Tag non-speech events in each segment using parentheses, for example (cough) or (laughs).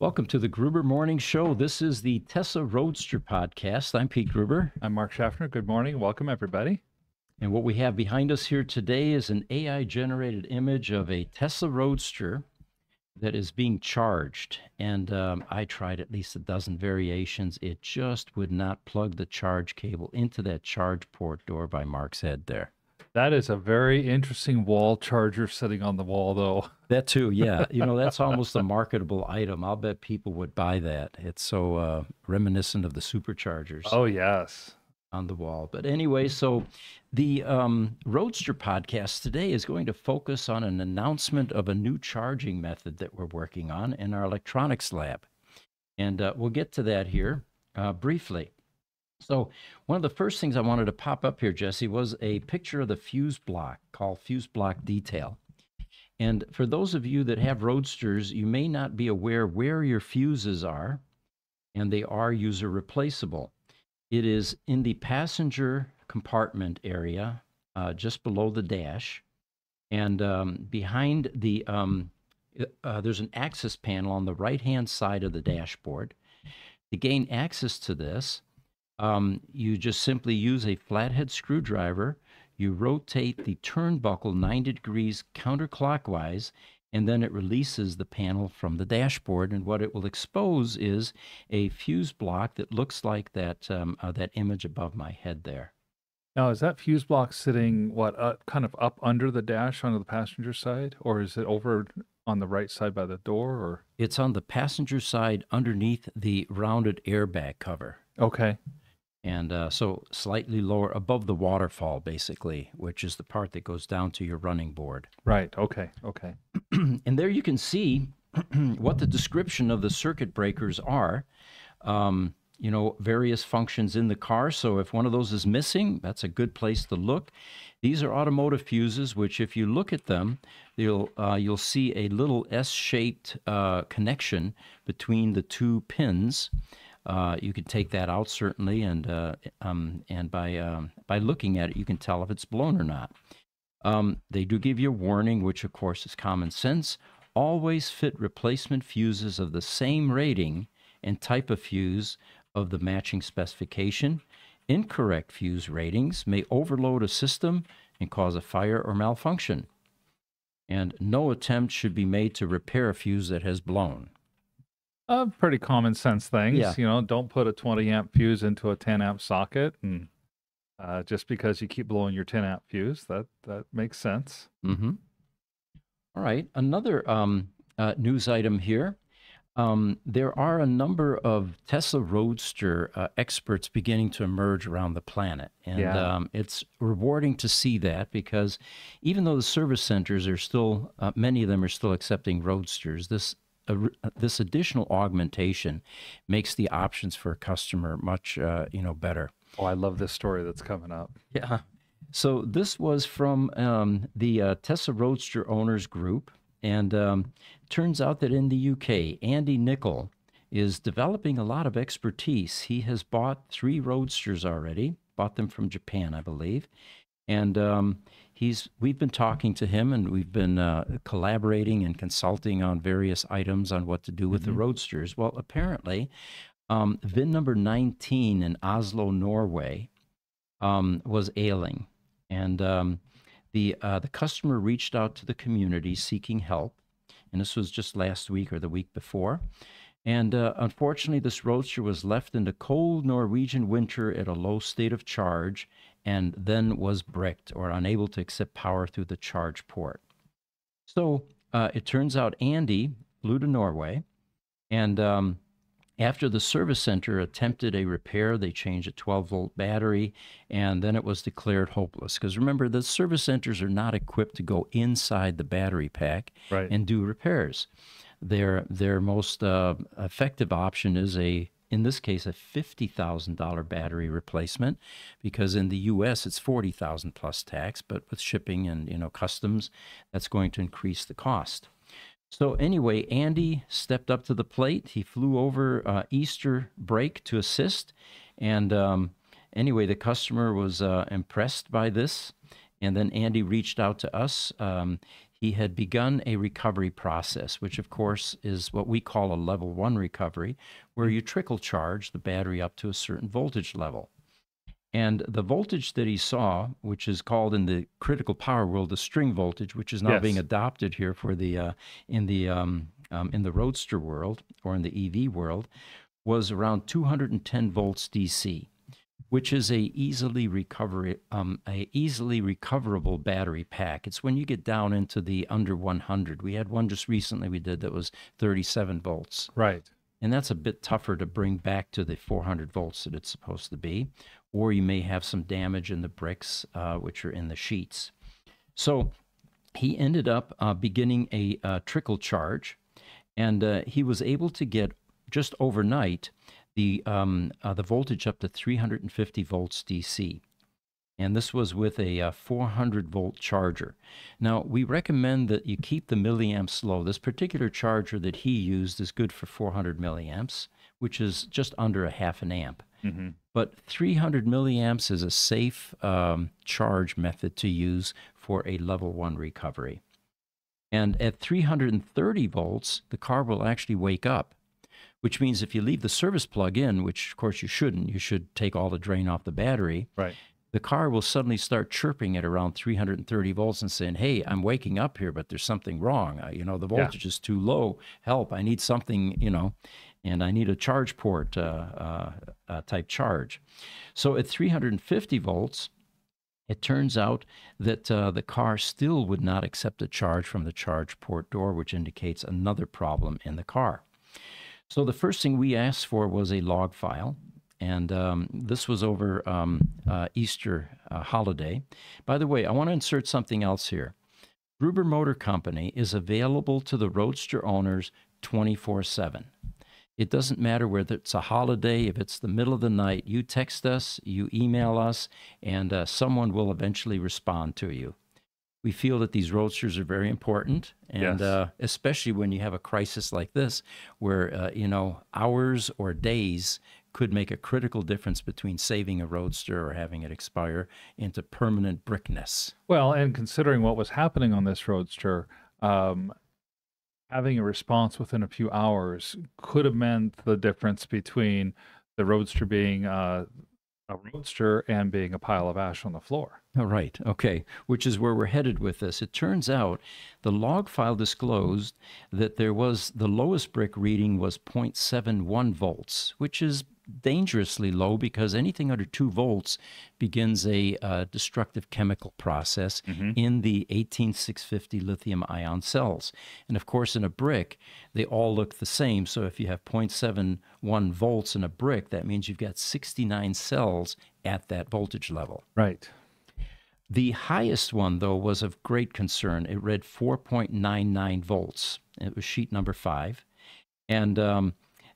Welcome to the Gruber Morning Show. This is the Tesla Roadster podcast. I'm Pete Gruber. I'm Mark Schaffner. Good morning. Welcome, everybody. And what we have behind us here today is an AI generated image of a Tesla Roadster that is being charged. And um, I tried at least a dozen variations. It just would not plug the charge cable into that charge port door by Mark's head there. That is a very interesting wall charger sitting on the wall, though. That too, yeah. You know, that's (laughs) almost a marketable item. I'll bet people would buy that. It's so uh, reminiscent of the superchargers. Oh, yes. On the wall. But anyway, so the um, Roadster podcast today is going to focus on an announcement of a new charging method that we're working on in our electronics lab. And uh, we'll get to that here uh, briefly. So, one of the first things I wanted to pop up here, Jesse, was a picture of the fuse block called fuse block detail. And for those of you that have roadsters, you may not be aware where your fuses are, and they are user replaceable. It is in the passenger compartment area, uh, just below the dash, and um, behind the um, uh, there's an access panel on the right hand side of the dashboard. To gain access to this, um, you just simply use a flathead screwdriver. You rotate the turnbuckle 90 degrees counterclockwise, and then it releases the panel from the dashboard. And what it will expose is a fuse block that looks like that um, uh, that image above my head there. Now, is that fuse block sitting what uh, kind of up under the dash on the passenger side, or is it over on the right side by the door? Or it's on the passenger side underneath the rounded airbag cover. Okay and uh, so slightly lower above the waterfall basically which is the part that goes down to your running board. Right okay okay. (clears throat) And there you can see (clears throat) what the description of the circuit breakers are. Um, you know various functions in the car. So if one of those is missing that's a good place to look. These are automotive fuses which if you look at them you'll uh, you'll see a little s-shaped uh, connection between the two pins uh, you can take that out certainly, and uh, um, and by um, by looking at it, you can tell if it's blown or not. Um, they do give you a warning, which of course is common sense. Always fit replacement fuses of the same rating and type of fuse of the matching specification. Incorrect fuse ratings may overload a system and cause a fire or malfunction. And no attempt should be made to repair a fuse that has blown. Uh, pretty common sense things. Yeah. You know, don't put a 20 amp fuse into a 10 amp socket, and uh, just because you keep blowing your 10 amp fuse, that that makes sense. Mm-hmm. All right. Another um, uh, news item here. Um, there are a number of Tesla Roadster uh, experts beginning to emerge around the planet. And yeah. um, it's rewarding to see that because even though the service centers are still, uh, many of them are still accepting Roadsters, this a, this additional augmentation makes the options for a customer much uh, you know better. Oh, I love this story that's coming up. Yeah. So this was from um, the uh, Tesla Roadster Owners Group, and um, turns out that in the UK, Andy Nicol is developing a lot of expertise. He has bought three Roadsters already, bought them from Japan, I believe, and um, he's we've been talking to him and we've been uh, collaborating and consulting on various items on what to do with mm-hmm. the roadsters. Well, apparently, um, VIN number 19 in Oslo, Norway, um, was ailing, and um, the uh, the customer reached out to the community seeking help, and this was just last week or the week before. And uh, unfortunately, this roadster was left in the cold Norwegian winter at a low state of charge and then was bricked or unable to accept power through the charge port. So uh, it turns out Andy flew to Norway, and um, after the service center attempted a repair, they changed a 12 volt battery, and then it was declared hopeless. Because remember, the service centers are not equipped to go inside the battery pack right. and do repairs. Their their most uh, effective option is a in this case, a $50,000 battery replacement because in the US it's 40,000 plus tax, but with shipping and, you know, customs, that's going to increase the cost. So anyway, Andy stepped up to the plate. He flew over uh, Easter break to assist. And um, anyway, the customer was uh, impressed by this. And then Andy reached out to us. Um, he had begun a recovery process, which of course is what we call a level one recovery, where you trickle charge the battery up to a certain voltage level. And the voltage that he saw, which is called in the critical power world the string voltage, which is now Yes. being adopted here for the uh, in the um, um, in the roadster world or in the EV world, was around 210 volts DC, which is a easily recover um, a easily recoverable battery pack. It's when you get down into the under 100. We had one just recently we did that was 37 volts. Right. And that's a bit tougher to bring back to the 400 volts that it's supposed to be. Or you may have some damage in the bricks, uh, which are in the sheets. So he ended up uh, beginning a uh, trickle charge, and uh, he was able to get just overnight the um, uh, the voltage up to 350 volts DC. And this was with a uh, 400 volt charger. Now, we recommend that you keep the milliamps low. This particular charger that he used is good for 400 milliamps, which is just under a half an amp. hmm But 300 milliamps is a safe um, charge method to use for a level one recovery. And at 330 volts, the car will actually wake up, which means if you leave the service plug in, which of course you shouldn't, you should take all the drain off the battery, Right. the car will suddenly start chirping at around 330 volts and saying, Hey, I'm waking up here, but there's something wrong. Uh, you know, the Yeah. voltage is too low. Help. I need something, you know, and I need a charge port uh, uh, uh, type charge. So at 350 volts, it turns out that uh, the car still would not accept a charge from the charge port door, which indicates another problem in the car. So the first thing we asked for was a log file, and um, this was over um, uh, Easter uh, holiday. By the way, I want to insert something else here. Gruber Motor Company is available to the Roadster owners 24 7. It doesn't matter whether it's a holiday, if it's the middle of the night, you text us, you email us, and uh, someone will eventually respond to you. We feel that these roadsters are very important, and Yes. uh, especially when you have a crisis like this, where uh, you know hours or days could make a critical difference between saving a roadster or having it expire into permanent brickness. Well, and considering what was happening on this roadster, um, having a response within a few hours could have meant the difference between the roadster being uh, a roadster and being a pile of ash on the floor. All right. Okay. Which is where we're headed with this. It turns out the log file disclosed that there was the lowest brick reading was 0.71 volts, which is dangerously low because anything under 2 volts begins a uh, destructive chemical process in the 18650 lithium ion cells. And of course, in a brick, they all look the same. So if you have 0.71 volts in a brick, that means you've got 69 cells at that voltage level. Right. The highest one, though, was of great concern. It read 4.99 volts. It was sheet number five. And, um,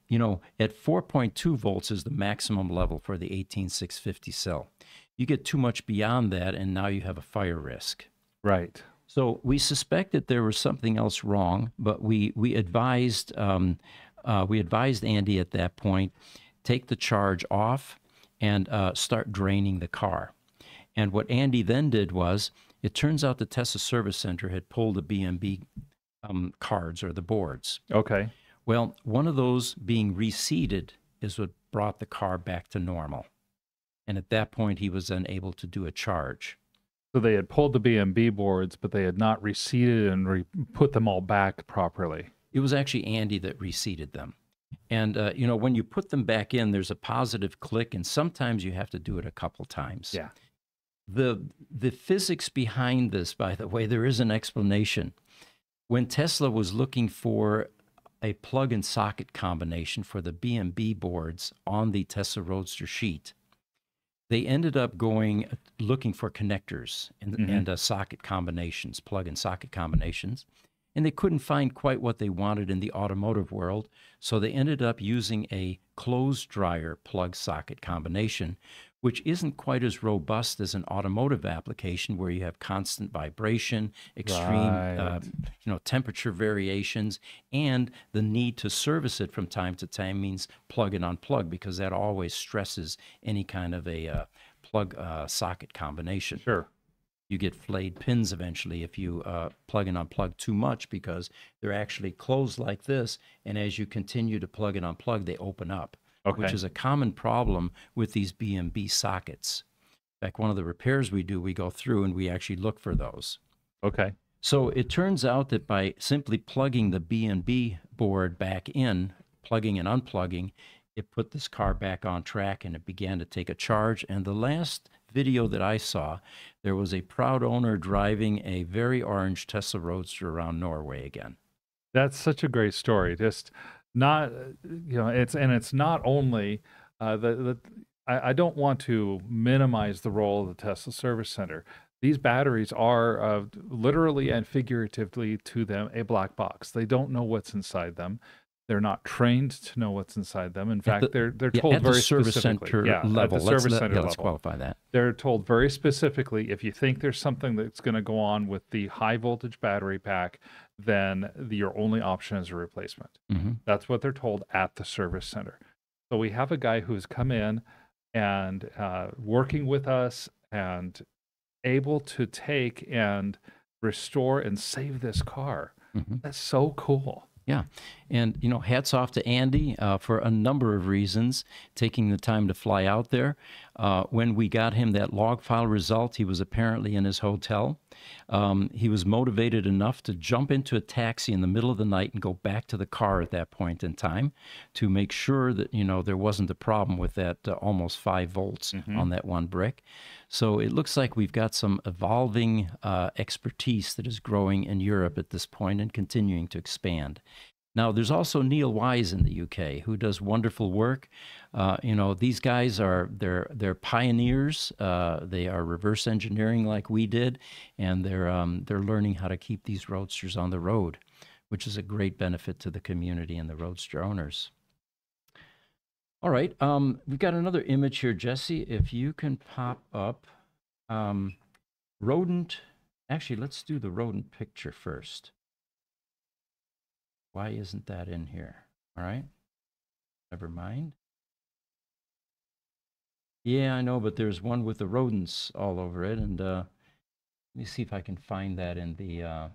you know, at 4.2 volts is the maximum level for the 18650 cell. You get too much beyond that, and now you have a fire risk. Right. So we suspected there was something else wrong, but we we advised um, uh, we advised Andy at that point take the charge off and uh, start draining the car. And what Andy then did was, it turns out the Tesla Service Center had pulled the BMB um, cards or the boards. Okay. Well, one of those being reseated is what brought the car back to normal. And at that point, he was then able to do a charge. So they had pulled the BMB boards, but they had not reseated and re- put them all back properly. It was actually Andy that reseated them. And, uh, you know, when you put them back in, there's a positive click, and sometimes you have to do it a couple times. Yeah. The, the physics behind this, by the way, there is an explanation. When Tesla was looking for a plug and socket combination for the BMB boards on the Tesla Roadster sheet, they ended up going looking for connectors and, Mhm. and uh, socket combinations, plug and socket combinations, and they couldn't find quite what they wanted in the automotive world. So they ended up using a closed dryer plug socket combination, which isn't quite as robust as an automotive application where you have constant vibration, extreme uh, you know temperature variations, and the need to service it from time to time means plug and unplug because that always stresses any kind of a uh, plug uh, socket combination. Sure. you get flayed pins eventually if you uh, plug and unplug too much because they're actually closed like this, and as you continue to plug and unplug, they open up, which is a common problem with these BMB sockets. In fact, one of the repairs we do, we go through and we actually look for those. Okay. So it turns out that by simply plugging the BMB board back in, plugging and unplugging, it put this car back on track and it began to take a charge. And the last video that I saw, there was a proud owner driving a very orange Tesla Roadster around Norway again. That's such a great story. Just not, you know, it's and it's not only uh, the the. I, I don't want to minimize the role of the Tesla Service Center. These batteries are uh, literally and figuratively to them a black box. They don't know what's inside them. They're not trained to know what's inside them. In fact, the- they're they're Yeah, told at very the service specifically. center yeah, level. at the let's, service let- center yeah, let's level qualify that. they're told very specifically if you think there's something that's going to go on with the high voltage battery pack, then the, your only option is a replacement. hmm That's what they're told at the service center. So we have a guy who's come in and uh, working with us and able to take and restore and save this car. hmm That's so cool. Yeah. And, you know, hats off to Andy uh, for a number of reasons, taking the time to fly out there. Uh, when we got him that log file result, he was apparently in his hotel. Um, he was motivated enough to jump into a taxi in the middle of the night and go back to the car at that point in time to make sure that, you know, there wasn't a problem with that uh, almost five volts on that one brick. So it looks like we've got some evolving uh, expertise that is growing in Europe at this point and continuing to expand. Now, there's also Neil Wise in the UK who does wonderful work. Uh, you know, these guys are they're they're pioneers. Uh, they are reverse engineering like we did, and they're um, they're learning how to keep these roadsters on the road, which is a great benefit to the community and the roadster owners. All right, um, we've got another image here, Jesse. If you can pop up um, rodent. Actually, let's do the rodent picture first. Why isn't that in here? All right. Never mind. Yeah, I know, but there's one with the rodents all over it. And uh, let me see if I can find that in the. Uh,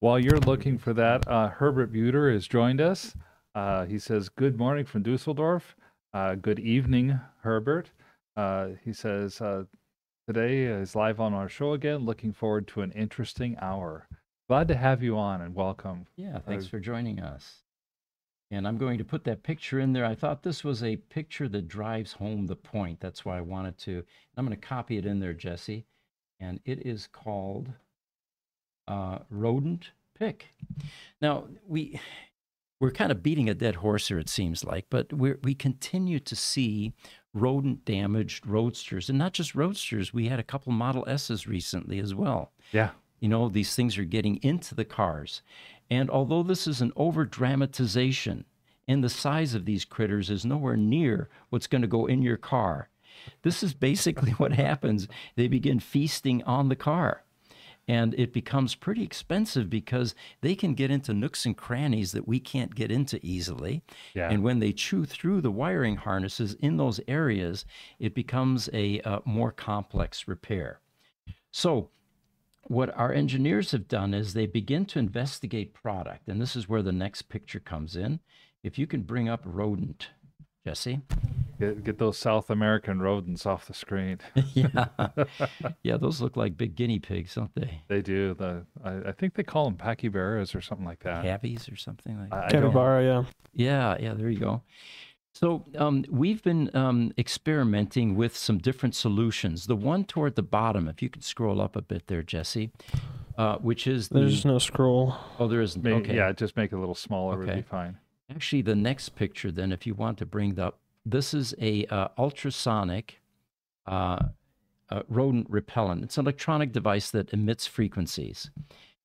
While you're looking for that, uh, Herbert Buter has joined us. Uh, he says, Good morning from Dusseldorf. Uh, good evening, Herbert. Uh, he says, uh, Today is live on our show again. Looking forward to an interesting hour. Glad to have you on and welcome. yeah, thanks for joining us. And I'm going to put that picture in there. I thought this was a picture that drives home the point. That's why I wanted to. I'm going to copy it in there, Jesse. And it is called uh, Rodent Pick. Now, we. We're kind of beating a dead horse here, it seems like, but we we continue to see rodent damaged roadsters, and not just roadsters. We had a couple Model S's recently as well. Yeah. You know, these things are getting into the cars. And although this is an over dramatization, and the size of these critters is nowhere near what's going to go in your car, this is basically (laughs) what happens. They begin feasting on the car. And it becomes pretty expensive because they can get into nooks and crannies that we can't get into easily. Yeah. And when they chew through the wiring harnesses in those areas, it becomes a uh, more complex repair. So, what our engineers have done is they begin to investigate product, and this is where the next picture comes in. If you can bring up rodent, Jesse. Get, get those South American rodents off the screen. (laughs) yeah, (laughs) yeah, those look like big guinea pigs, don't they? They do. The I, I think they call them pachyberas or something like that. Cavies or something like. That. I Capybara, yeah. Yeah, yeah, there you go. So um, we've been um, experimenting with some different solutions. The one toward the bottom, if you could scroll up a bit there, Jesse, uh, which is the There's no scroll. oh, there isn't. May- okay, Yeah, just make it a little smaller would Okay. be fine. Actually, the next picture, then, if you want to bring up, this is a uh, ultrasonic uh, uh, rodent repellent. It's an electronic device that emits frequencies,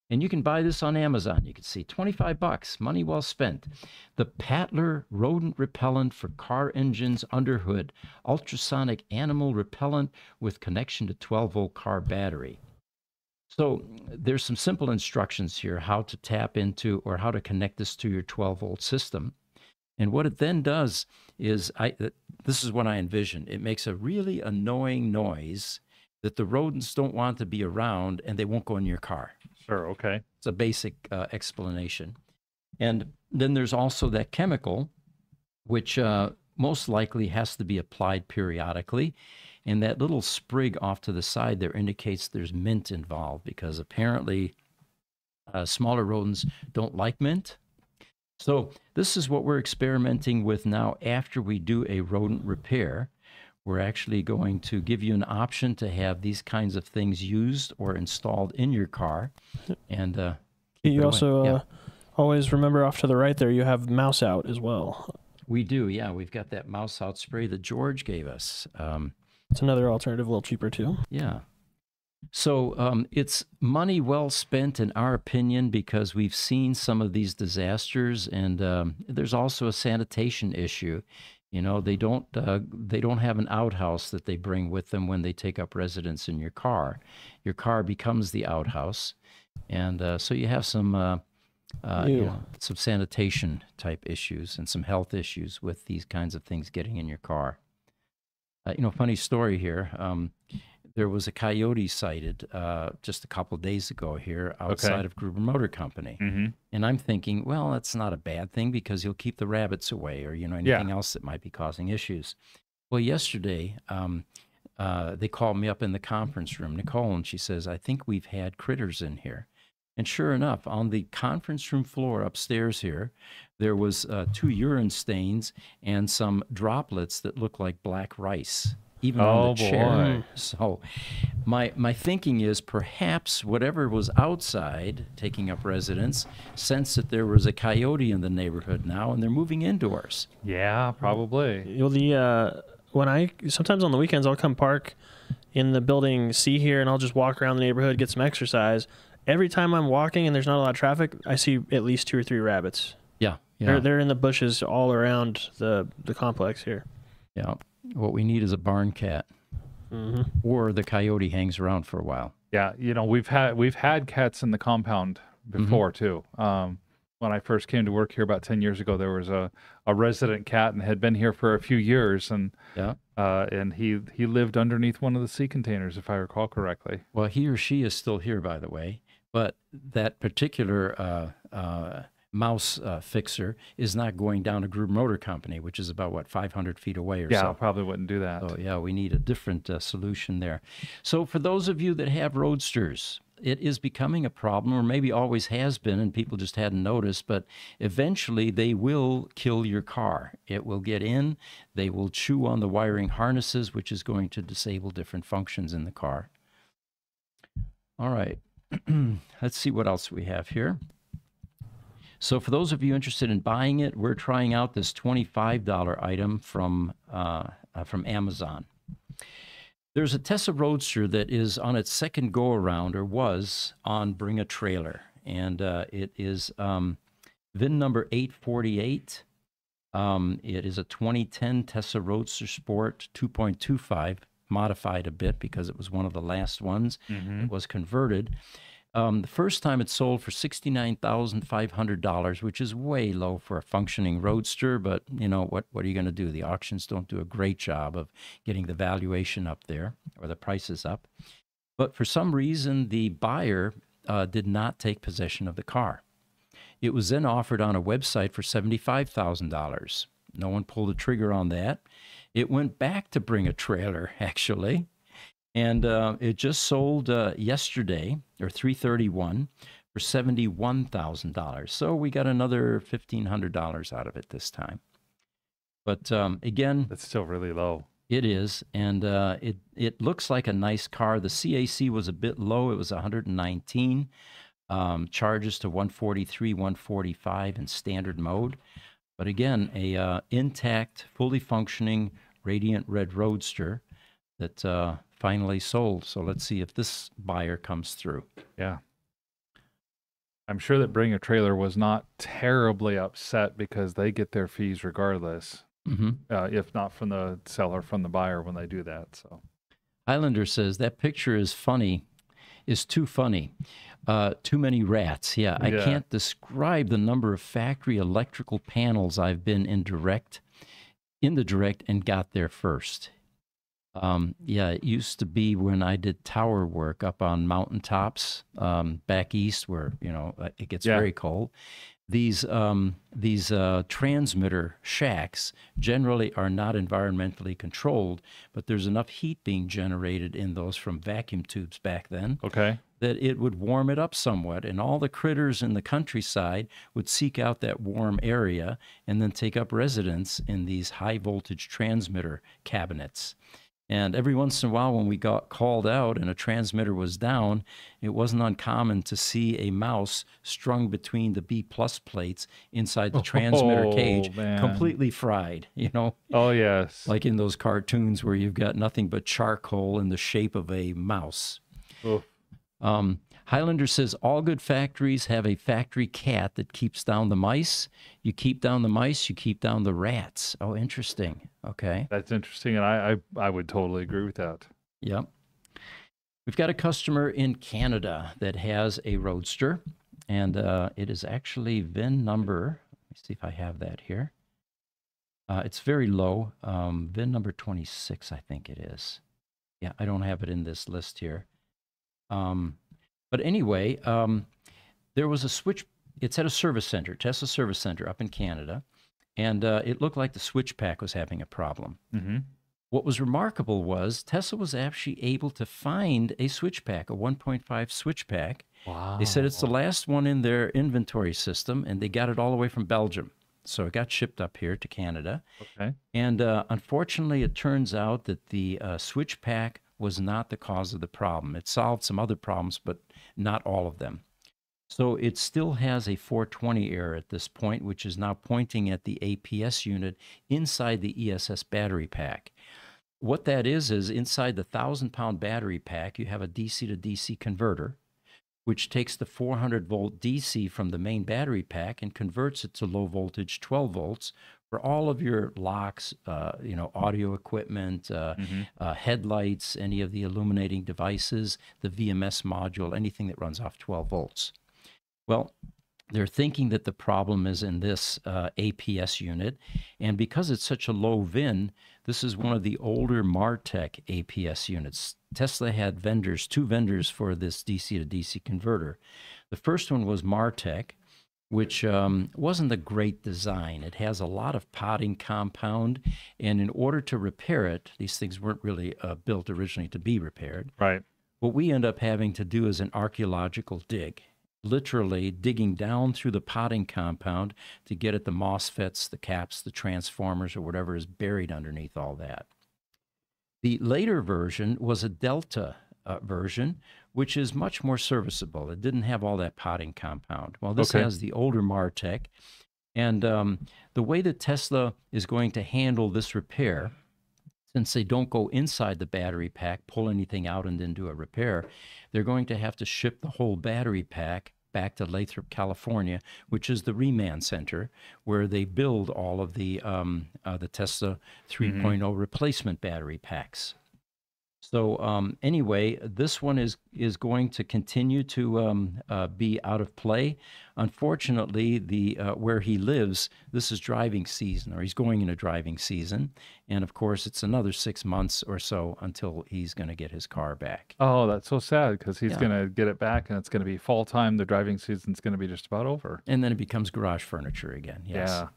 and you can buy this on Amazon. You can see twenty-five bucks, money well spent. The Patler rodent repellent for car engines under hood, ultrasonic animal repellent with connection to 12-volt car battery. So there's some simple instructions here how to tap into or how to connect this to your 12 volt system. And what it then does is I this is what I envision. It makes a really annoying noise that the rodents don't want to be around and they won't go in your car. Sure. Okay. It's a basic uh, explanation. And then there's also that chemical, which uh, most likely has to be applied periodically. And that little sprig off to the side there indicates there's mint involved because apparently uh, smaller rodents don't like mint. So, this is what we're experimenting with now after we do a rodent repair. We're actually going to give you an option to have these kinds of things used or installed in your car. And uh, You also Yeah. uh, always remember off to the right there, you have mouse out as well. We do, yeah. We've got that mouse out spray that George gave us. Um, It's another alternative, a little cheaper too. yeah. So um, it's money well spent, in our opinion, because we've seen some of these disasters, and um, there's also a sanitation issue. You know, they don't uh, they don't have an outhouse that they bring with them when they take up residence in your car. Your car becomes the outhouse, and uh, so you have some. Uh, uh, you know, some sanitation type issues and some health issues with these kinds of things getting in your car. Uh, you know, funny story here. Um, there was a coyote sighted uh, just a couple of days ago here outside of Gruber Motor Company, Mm-hmm. and I'm thinking, well, that's not a bad thing because you'll keep the rabbits away, or you know Yeah. anything else that might be causing issues. Well, yesterday. Um, uh, they called me up in the conference room, Nicole, and she says, I think we've had critters in here. And sure enough, on the conference room floor upstairs here, there was uh, two urine stains and some droplets that looked like black rice, even on Oh, the chair. boy. (laughs) So, my my thinking is perhaps whatever was outside taking up residence sensed that there was a coyote in the neighborhood now, and they're moving indoors. Yeah, probably. You know, the uh, when I sometimes on the weekends I'll come park in the building C here and I'll just walk around the neighborhood, get some exercise. Every time I'm walking and there's not a lot of traffic, I see at least two or three rabbits. Yeah, yeah, They're they're in the bushes all around the the complex here. yeah. What we need is a barn cat, hmm or the coyote hangs around for a while. Yeah, you know we've had we've had cats in the compound before too. Um, when I first came to work here about ten years ago, there was a, a resident cat and had been here for a few years, and Yeah. uh, and he he lived underneath one of the sea containers, if I recall correctly. Well, he or she is still here, by the way, but that particular uh, uh, mouse uh, fixer is not going down to Gruber Motor Company, which is about what 500 feet away or Yeah, I so. probably wouldn't do that. So yeah, we need a different uh, solution there. So for those of you that have roadsters, it is becoming a problem, or maybe always has been, and people just hadn't noticed. But eventually, they will kill your car. It will get in. They will chew on the wiring harnesses, which is going to disable different functions in the car. All right, (clears throat) let's see what else we have here. So, for those of you interested in buying it, we're trying out this $25 item from uh, uh, from Amazon. There's a Tesla Roadster that is on its second go around, or was on Bring a Trailer, and uh, it is um, VIN number 848. Um, it is a 2010 Tesla Roadster Sport 2.25, modified a bit because it was one of the last ones. Mhm. It was converted. Um, the first time it sold for $69,500, which is way low for a functioning roadster, but you know, what, what are you going to do? The auctions don't do a great job of getting the valuation up there or the prices up. But for some reason, the buyer uh, did not take possession of the car. It was then offered on a website for $75,000. No one pulled the trigger on that. It went back to bring a trailer, (laughs) actually and uh, it just sold uh, yesterday or 331 for $71,000. So we got another $1,500 out of it this time. But um, again, That's still really low. it is, and uh, it it looks like a nice car. The CAC was a bit low; it was 119. Um, charges to 143, 145 in standard mode, but again, a uh, intact, fully functioning Radiant Red Roadster that uh, finally sold. So let's see if this buyer comes through. Yeah. I'm sure that Bring a Trailer was not terribly upset because they get their fees regardless, hmm uh, if not from the seller, from the buyer when they do that. So, Highlander says that picture is funny, is too funny. Uh, too many rats. Yeah, I Yeah. can't describe the number of factory electrical panels I've been in direct, in the direct, and got there first. Um, yeah, it used to be when I did tower work up on mountaintops um, back east, where you know uh, it gets Yeah. very cold. These um, these uh, transmitter shacks generally are not environmentally controlled, but there's enough heat being generated in those from vacuum tubes back then Okay. that it would warm it up somewhat, and all the critters in the countryside would seek out that warm area and then take up residence in these high voltage transmitter cabinets. And every once in a while, when we got called out and a transmitter was down, it wasn't uncommon to see a mouse strung between the B plus plates inside the (laughs) transmitter Oh, cage, man. completely fried. (laughs) You know, Oh yes. like in those cartoons where you've got nothing but charcoal in the shape of a mouse. Oof. Um, Highlander says all good factories have a factory cat that keeps down the mice. You keep down the mice, you keep down the rats. Oh, interesting. Okay. That's interesting, and I, I I would totally agree with that. Yep. We've got a customer in Canada that has a Roadster, and uh, it is actually VIN number. Let me see if I have that here. Uh, it's very low. Um, VIN number 26, I think it is. Yeah, I don't have it in this list here. Um, but anyway, um, there was a switch. It's at a service center, Tesla Service Center up in Canada, and uh, it looked like the switch pack was having a problem. Mm-hmm. What was remarkable was Tesla was actually able to find a switch pack, a 1.5 switch pack. Wow. They said it's the last one in their inventory system, and they got it all the way from Belgium. So it got shipped up here to Canada. okay. And uh, unfortunately, it turns out that the uh, switch pack was not the cause of the problem. It solved some other problems, but not all of them. So it still has a 420 error at this point, which is now pointing at the APS unit inside the ESS battery pack. What that is, is inside the 1,000 pound battery pack, you have a DC to DC converter, which takes the 400 volt DC from the main battery pack and converts it to low voltage 12 volts for all of your locks, uh, you know, audio equipment, uh, Mm-hmm. uh, headlights, any of the illuminating devices, the VMS module, anything that runs off 12 volts. Well, they're thinking that the problem is in this uh, APS unit. And because it's such a low VIN, this is one of the older Martech APS units. Tesla had vendors, two vendors for this DC to DC converter. The first one was Martech, which um, wasn't a great design. It has a lot of potting compound, and in order to repair it, these things weren't really uh, built originally to be repaired. Right. What we end up having to do is an archaeological dig, literally digging down through the potting compound to get at the MOSFETs, the caps, the transformers, or whatever is buried underneath all that. The later version was a Delta uh, version, which is much more serviceable. It didn't have all that potting compound. Well, this Okay. has the older Martech. And um, the way that Tesla is going to handle this repair, since they don't go inside the battery pack, pull anything out, and then do a repair, they're going to have to ship the whole battery pack back to Lathrop, California, which is the Reman Center, where they build all of the um, uh, the Tesla 3.0 replacement battery packs. So um, anyway, this one is is going to continue to um, uh, be out of play. Unfortunately, the uh, where he lives, this is driving season, or he's going into driving season, and of course, it's another six months or so until he's going to get his car back. Oh, that's so sad because he's Yeah. gonna get it back, and it's gonna be fall time. The driving season's gonna be just about over. And then it becomes garage furniture again. Yes. Yeah.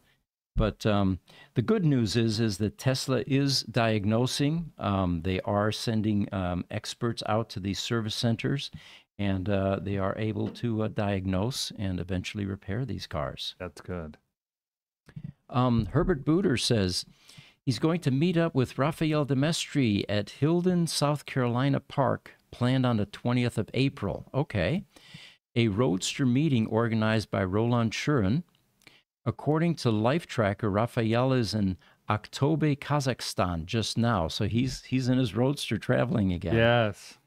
But um, the good news is is that Tesla is diagnosing. Um, they are sending um, experts out to these service centers, and uh, they are able to uh, diagnose and eventually repair these cars. That's good. Um, Herbert Booter says he's going to meet up with Rafael de Mestre at Hilden, South Carolina Park, planned on the 20th of April. Okay. A roadster meeting organized by Roland Schüren. According to Life Tracker, Rafael is in Aktobe, Kazakhstan just now. So he's he's in his roadster traveling again. Yes.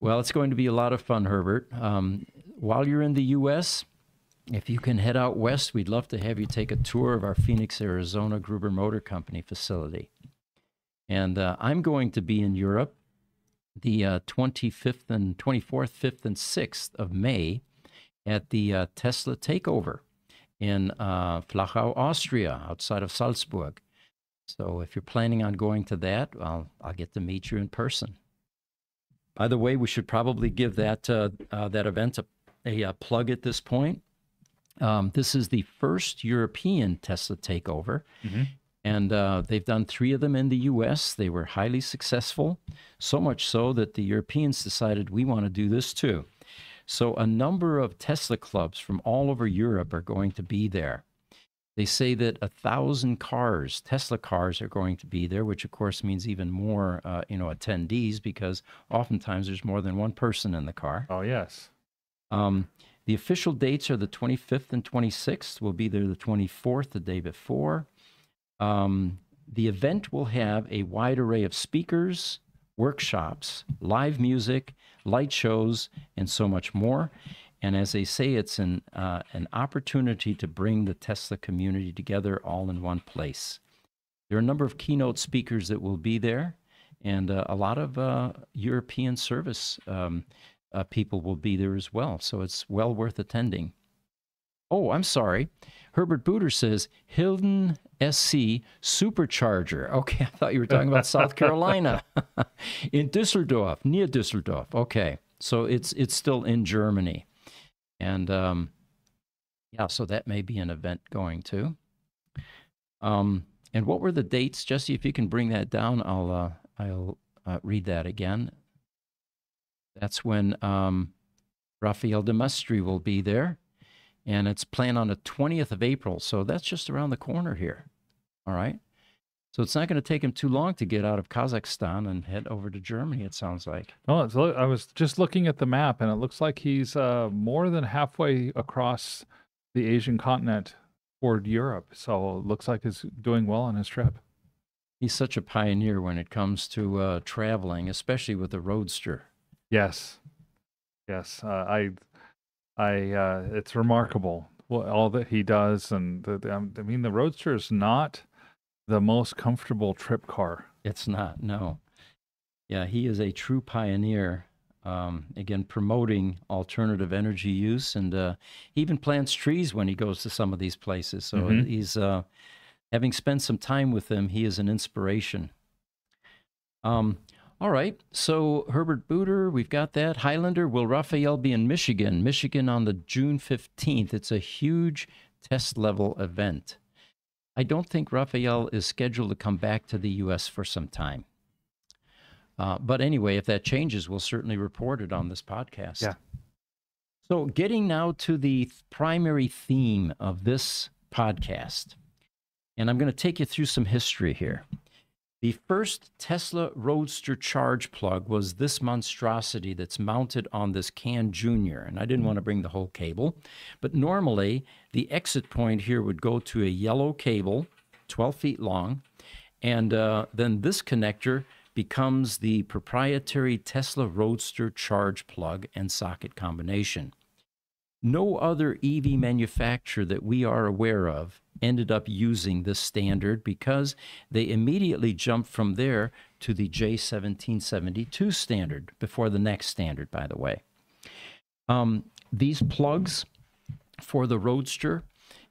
Well, it's going to be a lot of fun, Herbert. Um, while you're in the U.S., if you can head out west, we'd love to have you take a tour of our Phoenix, Arizona Gruber Motor Company facility. And uh, I'm going to be in Europe the uh, 25th and 24th, 5th, and 6th of May at the uh, Tesla Takeover in uh, Flachau, Austria, outside of Salzburg. So if you're planning on going to that, well, I'll get to meet you in person. By the way, we should probably give that uh, uh, that event a, a, uh, plug at this point. Um, this is the first European Tesla takeover, Mhm. and uh, they've done three of them in the U.S. They were highly successful, so much so that the Europeans decided we want to do this too. So a number of Tesla clubs from all over Europe are going to be there. They say that a thousand cars, Tesla cars, are going to be there, which of course means even more, uh, you know, attendees because oftentimes there's more than one person in the car. Oh yes. Um, the official dates are the 25th and 26th. We'll be there the 24th, the day before. Um, the event will have a wide array of speakers, workshops, live music, light shows, and so much more. And as they say, it's an uh, an opportunity to bring the Tesla community together all in one place. There are a number of keynote speakers that will be there, and uh, a lot of uh, European service um, uh, people will be there as well. So it's well worth attending. Oh, I'm sorry. Herbert Booter says Hilden SC Supercharger. Okay, (laughs) I thought you were talking about South Carolina. (laughs) in Düsseldorf, near Düsseldorf. Okay, so it's it's still in Germany, and um, yeah, so that may be an event going to. Um, and what were the dates, Jesse? If you can bring that down, I'll uh, I'll uh, read that again. That's when um, Raphael de Mestre will be there, and it's planned on the 20th of April. So that's just around the corner here. All right. So it's not going to take him too long to get out of Kazakhstan and head over to Germany. It sounds like. Oh, it's, I was just looking at the map, and it looks like he's uh, more than halfway across the Asian continent toward Europe. So it looks like he's doing well on his trip. He's such a pioneer when it comes to uh, traveling, especially with a Roadster. Yes, yes. Uh, I, I. Uh, it's remarkable what all that he does, and the, the, um, I mean, the Roadster is not the most comfortable trip car. It's not, no. Yeah, he is a true pioneer. Um, again, promoting alternative energy use, and uh, he even plants trees when he goes to some of these places. So Mhm. he's uh, having spent some time with them. He is an inspiration. Um, all right, so Herbert Booter, we've got that. Highlander, will Rafael be in Michigan? Michigan on the June 15th. It's a huge test level event. I don't think Rafael is scheduled to come back to the U.S. for some time. Uh, but anyway, if that changes, we'll certainly report it on this podcast. Yeah. So, getting now to the primary theme of this podcast, and I'm going to take you through some history here. The first Tesla Roadster charge plug was this monstrosity that's mounted on this CAN Junior. And I didn't want to bring the whole cable, but normally the exit point here would go to a yellow cable, 12 feet long, and uh, then this connector becomes the proprietary Tesla Roadster charge plug and socket combination. No other EV manufacturer that we are aware of ended up using this standard because they immediately jumped from there to the J1772 standard before the next standard, by the way. Um, these plugs for the Roadster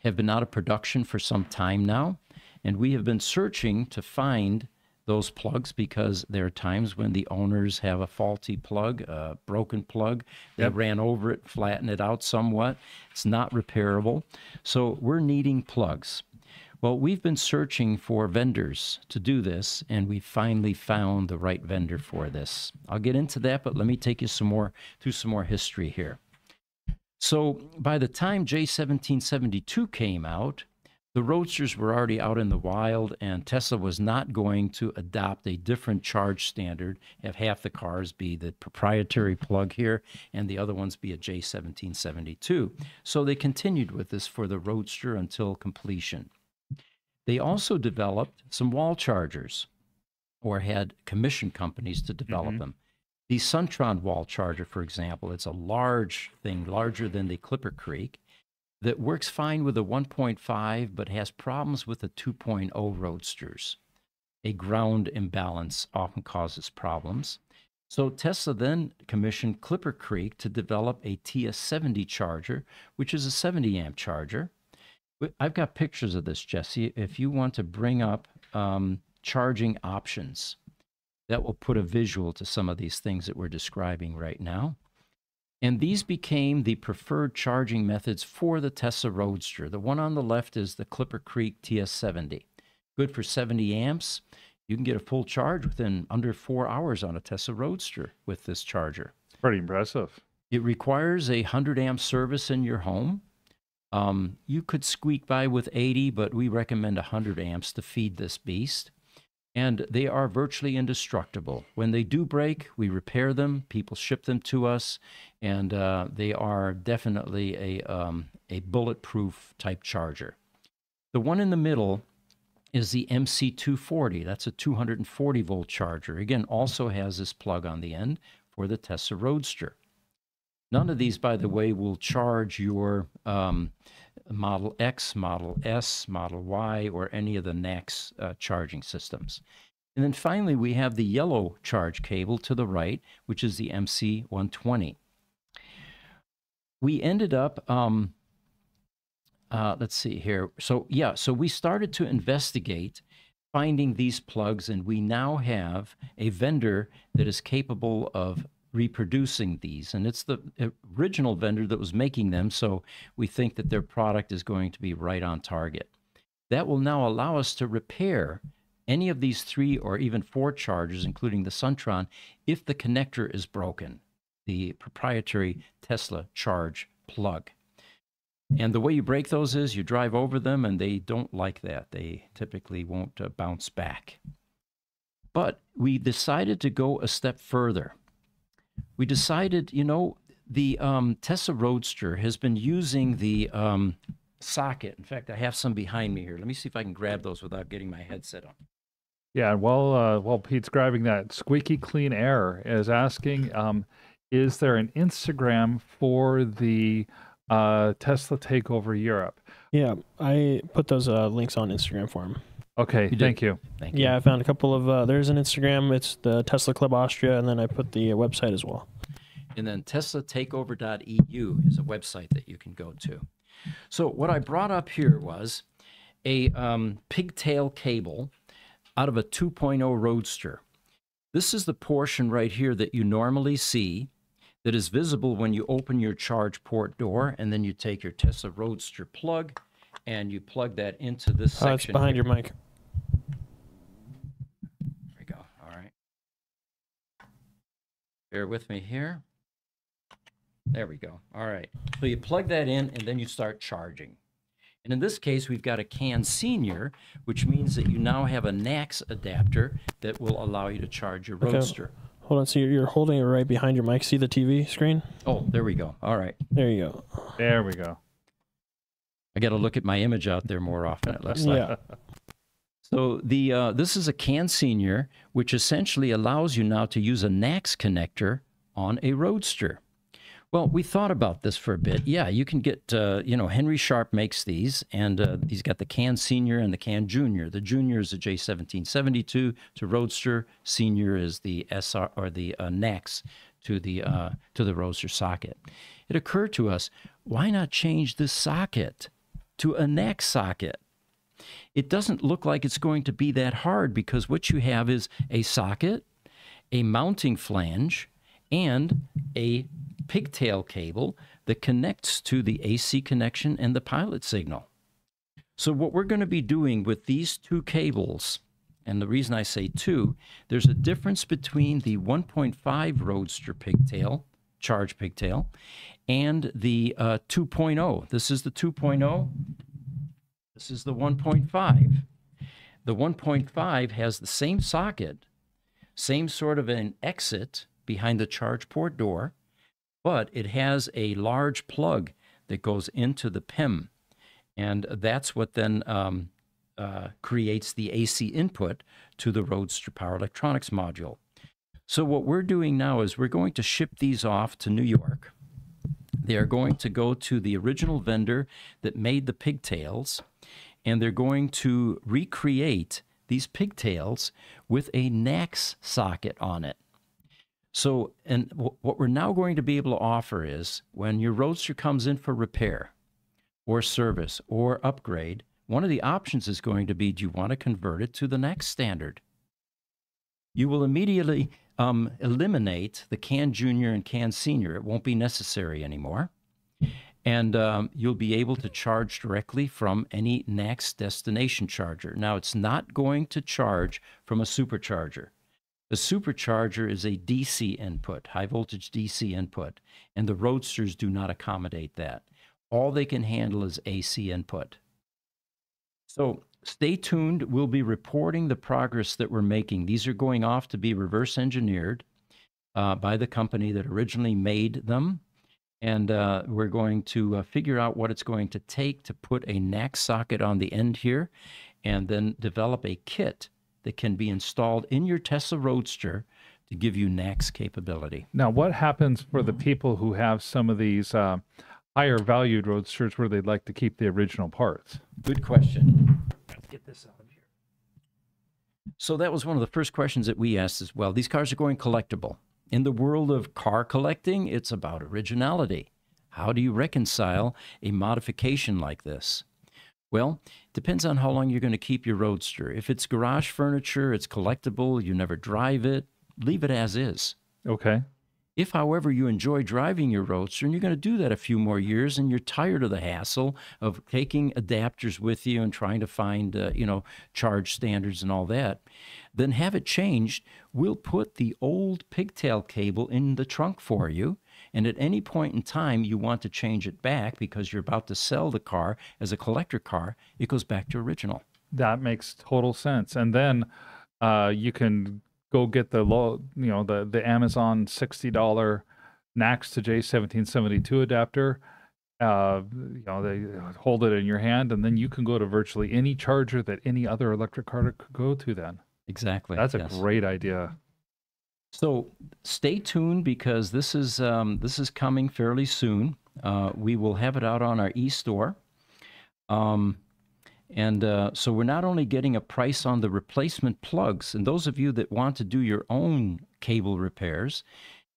have been out of production for some time now, and we have been searching to find those plugs because there are times when the owners have a faulty plug, a broken plug. They Yep. ran over it, flattened it out somewhat. It's not repairable. So we're needing plugs. Well, we've been searching for vendors to do this, and we finally found the right vendor for this. I'll get into that, but let me take you some more through some more history here. So by the time J1772 came out, the Roadsters were already out in the wild, and Tesla was not going to adopt a different charge standard, have half the cars be the proprietary plug here, and the other ones be a J1772. So they continued with this for the Roadster until completion. They also developed some wall chargers, or had commission companies to develop Mhm. them. The Suntron wall charger, for example, it's a large thing, larger than the Clipper Creek, that works fine with a 1.5, but has problems with the 2.0 roadsters. A ground imbalance often causes problems. So Tesla then commissioned Clipper Creek to develop a TS70 charger, which is a 70 amp charger. I've got pictures of this, Jesse. If you want to bring up um, charging options. That will put a visual to some of these things that we're describing right now. And these became the preferred charging methods for the Tesla Roadster. The one on the left is the Clipper Creek TS70. Good for 70 amps. You can get a full charge within under four hours on a Tesla Roadster with this charger. Pretty impressive. It requires a 100 amp service in your home. Um, you could squeak by with 80, but we recommend 100 amps to feed this beast. And they are virtually indestructible. When they do break, we repair them. People ship them to us, and uh, they are definitely a um, a bulletproof type charger. The one in the middle is the MC240. That's a 240 volt charger. Again, also has this plug on the end for the Tesla Roadster. None of these, by the way, will charge your um, Model X, Model S, Model Y, or any of the NACS uh, charging systems. And then finally, we have the yellow charge cable to the right, which is the MC120. We ended up, um, uh, let's see here. So, yeah, so we started to investigate finding these plugs, and we now have a vendor that is capable of reproducing these. And it's the original vendor that was making them, so we think that their product is going to be right on target. That will now allow us to repair any of these three or even four chargers, including the Suntron, if the connector is broken, the proprietary Tesla charge plug. And the way you break those is you drive over them and they don't like that. They typically won't uh, bounce back. But we decided to go a step further we decided, you know, the um, Tesla Roadster has been using the um, socket. In fact, I have some behind me here. Let me see if I can grab those without getting my headset on. Yeah, while uh, while Pete's grabbing that, Squeaky Clean Air is asking, um, is there an Instagram for the uh, Tesla Takeover Europe? Yeah, I put those uh, links on Instagram for him. Okay, You thank you. Thank you. Yeah, I found a couple of. Uh, there's an Instagram. It's the Tesla Club Austria, and then I put the uh, website as well. And then TeslaTakeover.eu is a website that you can go to. So what I brought up here was a um, pigtail cable out of a 2.0 Roadster. This is the portion right here that you normally see that is visible when you open your charge port door, and then you take your Tesla Roadster plug and you plug that into this Uh, it's section. behind here. your mic. There we go. All right. Bear with me here. There we go. All right. So you plug that in and then you start charging. And in this case, we've got a CAN Senior, which means that you now have a NACS adapter that will allow you to charge your Okay. Roadster. Hold on. So you're, you're holding it right behind your mic. See the TV screen? Oh, there we go. All right. There you go. There we go. I got to look at my image out there more often, it looks like. Yeah. So the uh, this is a CAN Senior, which essentially allows you now to use a NACS connector on a Roadster. Well, we thought about this for a bit. Yeah, you can get, uh, you know, Henry Sharp makes these, and uh, he's got the CAN Senior and the CAN Junior. The Junior is the J1772 to Roadster. Senior is the SR or the uh, NACS to the uh, to the Roadster socket. It occurred to us, why not change this socket to a NACS socket? it doesn't look like it's going to be that hard because what you have is a socket, a mounting flange, and a pigtail cable that connects to the AC connection and the pilot signal. So, what we're going to be doing with these two cables, and the reason I say two, there's a difference between the 1.5 Roadster pigtail, charge pigtail, and the uh, 2.0. This is the 2.0. This is the 1.5. The 1.5 has the same socket, same sort of an exit behind the charge port door, but it has a large plug that goes into the PEM. And that's what then um, uh, creates the AC input to the Roadster Power Electronics module. So, what we're doing now is we're going to ship these off to New York. They are going to go to the original vendor that made the pigtails, and they're going to recreate these pigtails with a NACS socket on it. So, and what we're now going to be able to offer is when your Roadster comes in for repair or service or upgrade, one of the options is going to be do you want to convert it to the next standard? You will immediately um, eliminate the CAN Junior and CAN Senior. It won't be necessary anymore. And um, you'll be able to charge directly from any next destination charger. Now, it's not going to charge from a supercharger. The supercharger is a DC input, high voltage DC input, and the Roadsters do not accommodate that. All they can handle is AC input. So stay tuned. We'll be reporting the progress that we're making. These are going off to be reverse engineered uh, by the company that originally made them. And uh, we're going to uh, figure out what it's going to take to put a NAC socket on the end here and then develop a kit that can be installed in your Tesla Roadster to give you NACS capability. Now, what happens for the people who have some of these uh, higher valued roadsters where they'd like to keep the original parts? Good question. Let's get this out of here. So that was one of the first questions that we asked as well. These cars are going collectible. In the world of car collecting, it's about originality. How do you reconcile a modification like this? Well, depends on how long you're going to keep your Roadster. If it's garage furniture, it's collectible, you never drive it, leave it as is. Okay. If, however, you enjoy driving your Roadster and you're going to do that a few more years and you're tired of the hassle of taking adapters with you and trying to find, uh, you know, charge standards and all that, then have it changed. We'll put the old pigtail cable in the trunk for you. And at any point in time you want to change it back because you're about to sell the car as a collector car, it goes back to original. That makes total sense. And then uh, you can go get the low, you know, the the Amazon sixty dollar NACS to J seventeen seventy two adapter. Uh, you know, they hold it in your hand, and then you can go to virtually any charger that any other electric car could go to. Then Exactly. that's a yes. great idea. So stay tuned because this is um, this is coming fairly soon. Uh, we will have it out on our e-store. Um, and uh, so we're not only getting a price on the replacement plugs, and those of you that want to do your own cable repairs,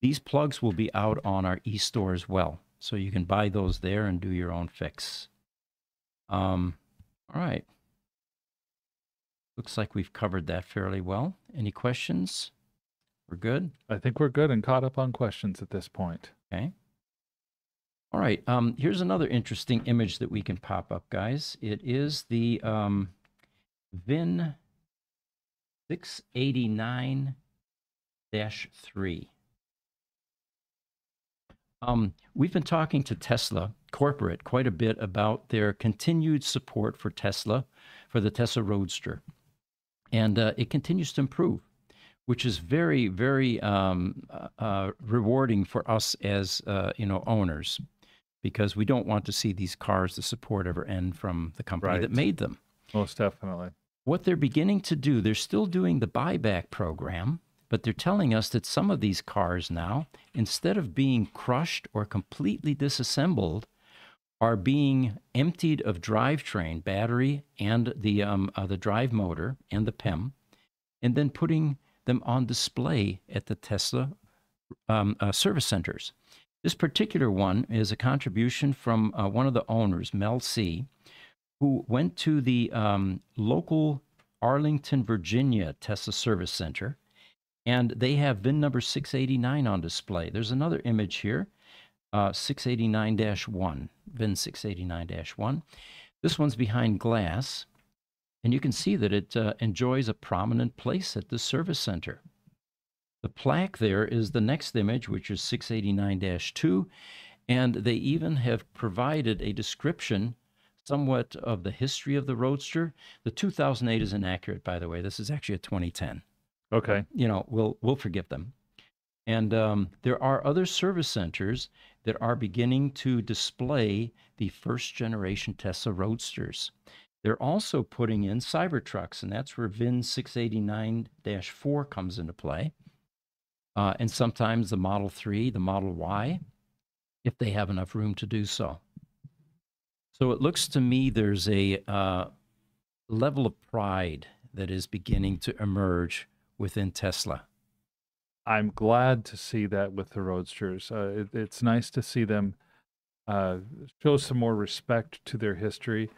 these plugs will be out on our e-store as well. So you can buy those there and do your own fix. Um, all right. Looks like we've covered that fairly well. Any questions? We're good? I think we're good and caught up on questions at this point. Okay. All right. Um, here's another interesting image that we can pop up, guys. It is the um, VIN 689 3. Um, we've been talking to Tesla corporate quite a bit about their continued support for Tesla, for the Tesla Roadster. And uh, it continues to improve which is very, very um, uh, uh, rewarding for us as uh, you know owners, because we don't want to see these cars, the support ever end from the company that made them. Most definitely. What they're beginning to do, they're still doing the buyback program, but they're telling us that some of these cars now, instead of being crushed or completely disassembled, are being emptied of drivetrain, battery, and the um, uh, the drive motor and the PEM, and then putting them on display at the Tesla um, uh, service centers. This particular one is a contribution from uh, one of the owners, Mel C., who went to the um, local Arlington, Virginia Tesla Service Center, and they have VIN number 689 on display. There's another image here, uh, 689 1, VIN 689 1. This one's behind glass, and you can see that it uh, enjoys a prominent place at the service center. The plaque there is the next image, which is 689 2, and they even have provided a description somewhat of the history of the Roadster. The 2008 is inaccurate, by the way. This is actually a 2010 Okay. you know, we'll we'll forgive them. And um, there are other service centers that are beginning to display the first generation Tesla Roadsters. They're also putting in Cybertrucks, and that's where VIN 689 4 comes into play. Uh, and sometimes the Model 3, the Model Y, if they have enough room to do so. So it looks to me there's a uh, level of pride that is beginning to emerge within Tesla. I'm glad to see that with the Roadsters. Uh, it, it's nice to see them uh, show some more respect to their history.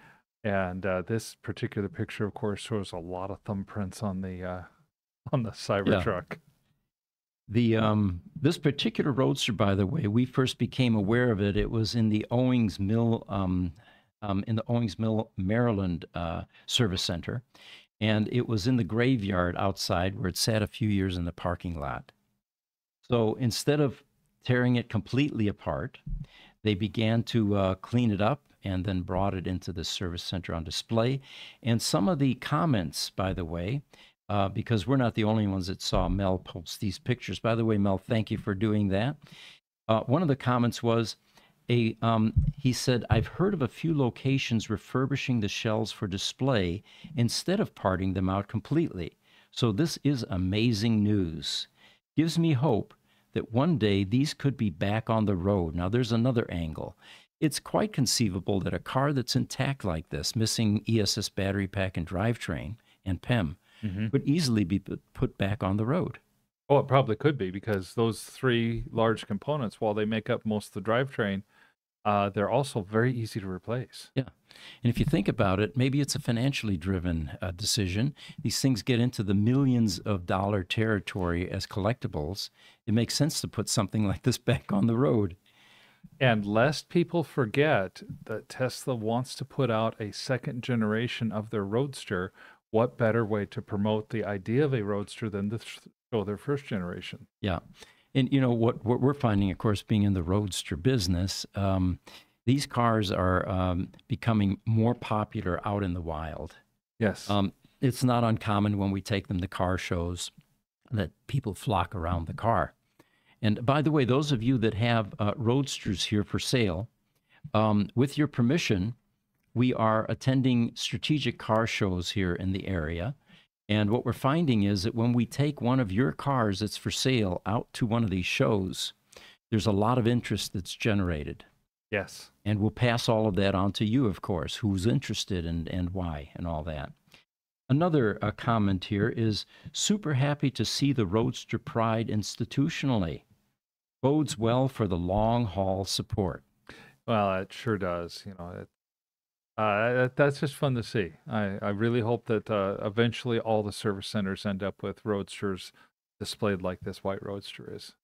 And uh, this particular picture, of course, shows a lot of thumbprints on the uh, (laughs) on the Cybertruck. The um, this particular roadster, by the way, we first became aware of it. It was in the Owings Mill, um, um, in the Owings Mill, Maryland uh, service center, and it was in the graveyard outside where it sat a few years in the parking lot. So instead of tearing it completely apart, they began to uh, clean it up and then brought it into the service center on display. And some of the comments, by the way, uh, because we're not the only ones that saw Mel post these pictures. By the way, Mel, thank you for doing that. Uh, one of the comments was, a um, he said, I've heard of a few locations refurbishing the shells for display instead of parting them out completely. So this is amazing news. Gives me hope that one day these could be back on the road. Now, there's another angle. It's quite conceivable that a car that's intact like this, missing ESS battery pack and drivetrain and PEM, Mhm. could easily be put- put back on the road. Oh, it probably could be because those three large components, while they make up most of the drivetrain, uh, they're also very easy to replace. Yeah. And if you think about it, maybe it's a financially driven uh, decision. These things get into the millions of dollar territory as collectibles. It makes sense to put something (laughs) like this back on the road. And lest people forget that Tesla wants to put out a second generation of their Roadster, what better way to promote the idea of a Roadster than to sh- show their first generation? Yeah. And you know what, what we're finding, of course, being in the roadster business, um, these cars are um, becoming more popular out in the wild. Yes. Um, it's not uncommon when we take them to car shows that people flock around the car. And by the way, those of you that have uh, roadsters here for sale, um, with your permission, we are attending strategic car shows here in the area. And what we're finding is that when we take one of your cars that's for sale out to one of these shows, there's a lot of interest that's generated. yes. And we'll pass all of that on to you, of course, who's interested and, and why and all that. Another uh, comment here is super happy to see the Roadster Pride institutionally. Bodes well for the long haul support. Well, it sure does. You know, it, uh, that, that's just fun to see. I, I really hope that uh, eventually all the service centers end up with roadsters displayed like this white roadster is.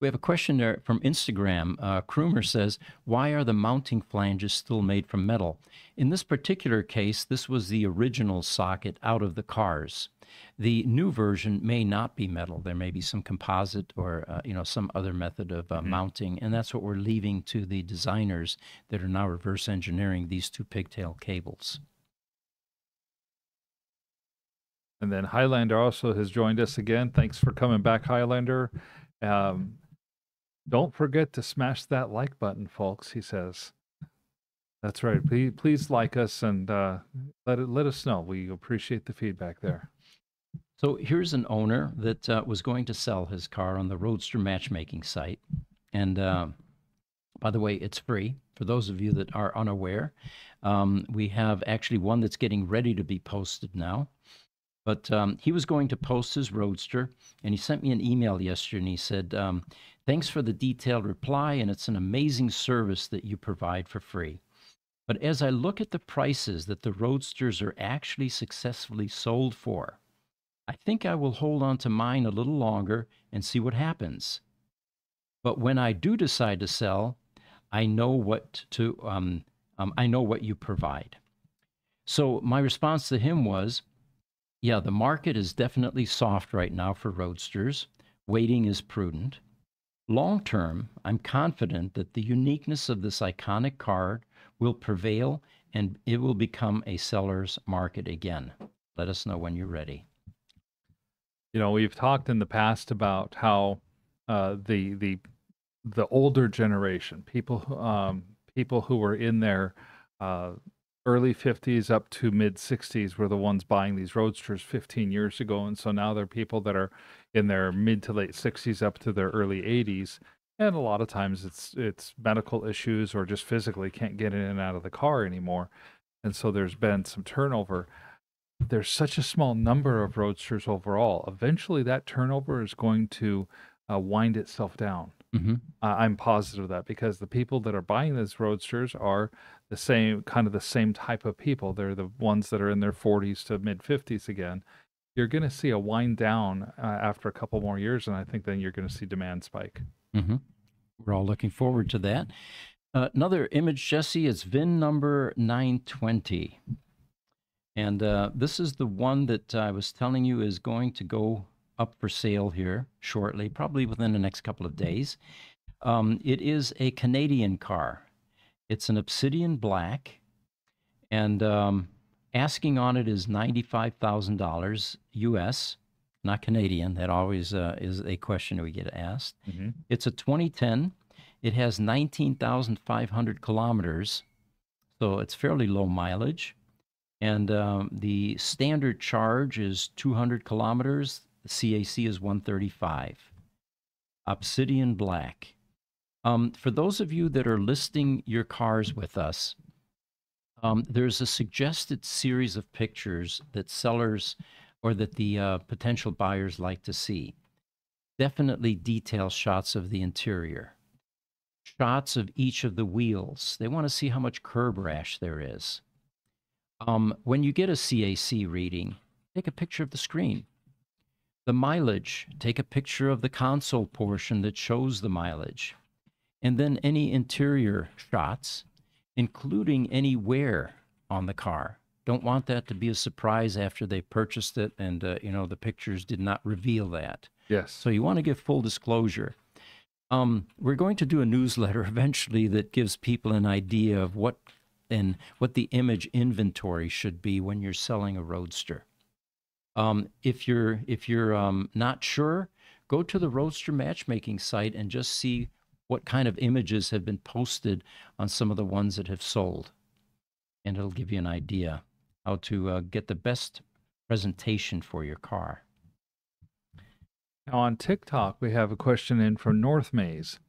We have a question there from Instagram. Uh, Krumer says, Why are the mounting flanges still made from metal? In this particular case, this was the original socket out of the cars. The new version may not be metal. There may be some composite or uh, you know some other method of uh, mounting, and that's what we're leaving to the designers that are now reverse engineering these two pigtail cables. And then Highlander also has joined us again. Thanks for coming back, Highlander. Um, don't forget to smash that like button, folks. He says. That's right. Please, please like us and uh, let it, let us know. We appreciate the feedback there. So here's an owner that uh, was going to sell his car on the Roadster matchmaking site. And uh, by the way, it's free for those of you that are unaware. Um, we have actually one that's getting ready to be posted now. But um, he was going to post his Roadster, and he sent me an email yesterday and he said, um, Thanks for the detailed reply, and it's an amazing service that you provide for free. But as I look at the prices that the Roadsters are actually successfully sold for, I think I will hold on to mine a little longer and see what happens. But when I do decide to sell, I know what to um, um, I know what you provide. So my response to him was, yeah, the market is definitely soft right now for roadsters. Waiting is prudent. Long term, I'm confident that the uniqueness of this iconic card will prevail and it will become a seller's market again. Let us know when you're ready. You know, we've talked in the past about how uh, the the the older generation, people um, people who were in their uh, early 50s up to mid 60s were the ones buying these roadsters 15 years ago, and so now they're people that are in their mid to late 60s up to their early 80s, and a lot of times it's it's medical issues or just physically can't get in and out of the car anymore, and so there's been some turnover there's such a small number of roadsters overall. Eventually, that turnover is going to uh, wind itself down. hmm Uh, I'm positive of that because the people that are buying these roadsters are the same kind of the same type of people. They're the ones that are in their 40s to mid 50s again. You're going to see a wind down uh, after a couple more years, and I think then you're going to see demand spike. hmm We're all looking forward to that. Uh, another image, Jesse, is VIN number 920. And uh, this is the one that I was telling you is going to go up for sale here shortly, probably within the next couple of days. Um, it is a Canadian car. It's an Obsidian Black, and um, asking on it is $95,000 US, not Canadian. That always uh, is a question we get asked. Mm-hmm. It's a 2010. It has 19,500 kilometers, so it's fairly low mileage. And um, the standard charge is 200 kilometers. The CAC is 135. Obsidian Black. Um, for those of you that are listing your cars with us, um, there's a suggested series of pictures that sellers or that the uh, potential buyers like to see. Definitely detail shots of the interior, shots of each of the wheels. They want to see how much curb rash there is. Um, when you get a CAC reading, take a picture of the screen. The mileage, take a picture of the console portion that shows the mileage. And then any interior shots, including any wear on the car. Don't want that to be a surprise after they purchased it and, uh, you know, the pictures did not reveal that. Yes. So you want to give full disclosure. Um, we're going to do a newsletter (laughs) eventually that gives people an idea of what and what the image inventory should be when you're selling a roadster. Um, if you're if you're um, not sure, go to the roadster matchmaking site and just see what kind of images have been posted on some of the ones that have sold, and it'll give you an idea how to uh, get the best presentation for your car. Now on TikTok, we have a question in from North Maze,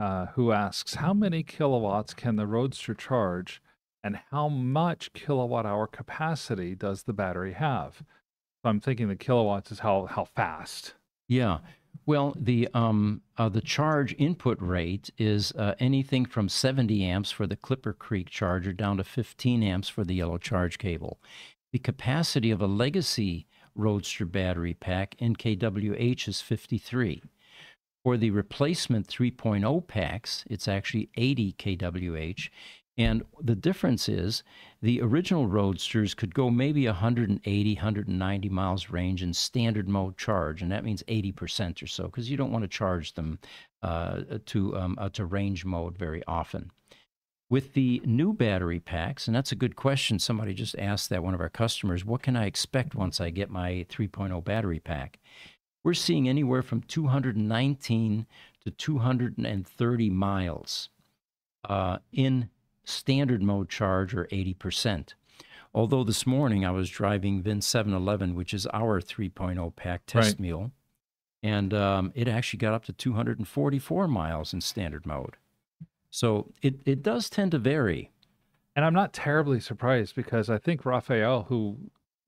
uh, who asks, "How many kilowatts can the Roadster charge, and how much kilowatt hour capacity does the battery have?" So I'm thinking the kilowatts is how how fast. Yeah. Well, the um, uh, the charge input rate is uh, anything from 70 amps for the Clipper Creek charger down to 15 amps for the yellow charge cable. The capacity of a legacy Roadster battery pack NKWH is 53. For the replacement 3.0 packs, it's actually 80 kWh. And the difference is the original Roadsters could go maybe 180, 190 miles range in standard mode charge, and that means 80% or so, because you don't want to charge them uh, to um, uh, to range mode very often. With the new battery packs, and that's a good question. Somebody just asked that one of our customers, what can I expect once I get my 3.0 battery pack? We're seeing anywhere from 219 to 230 miles uh, in standard mode charge or 80%. Although this morning I was driving VIN 711, which is our 3.0 pack test Right. mule, and um, it actually got up to 244 miles in standard mode. So it, it does tend to vary. And I'm not terribly surprised because I think Raphael, who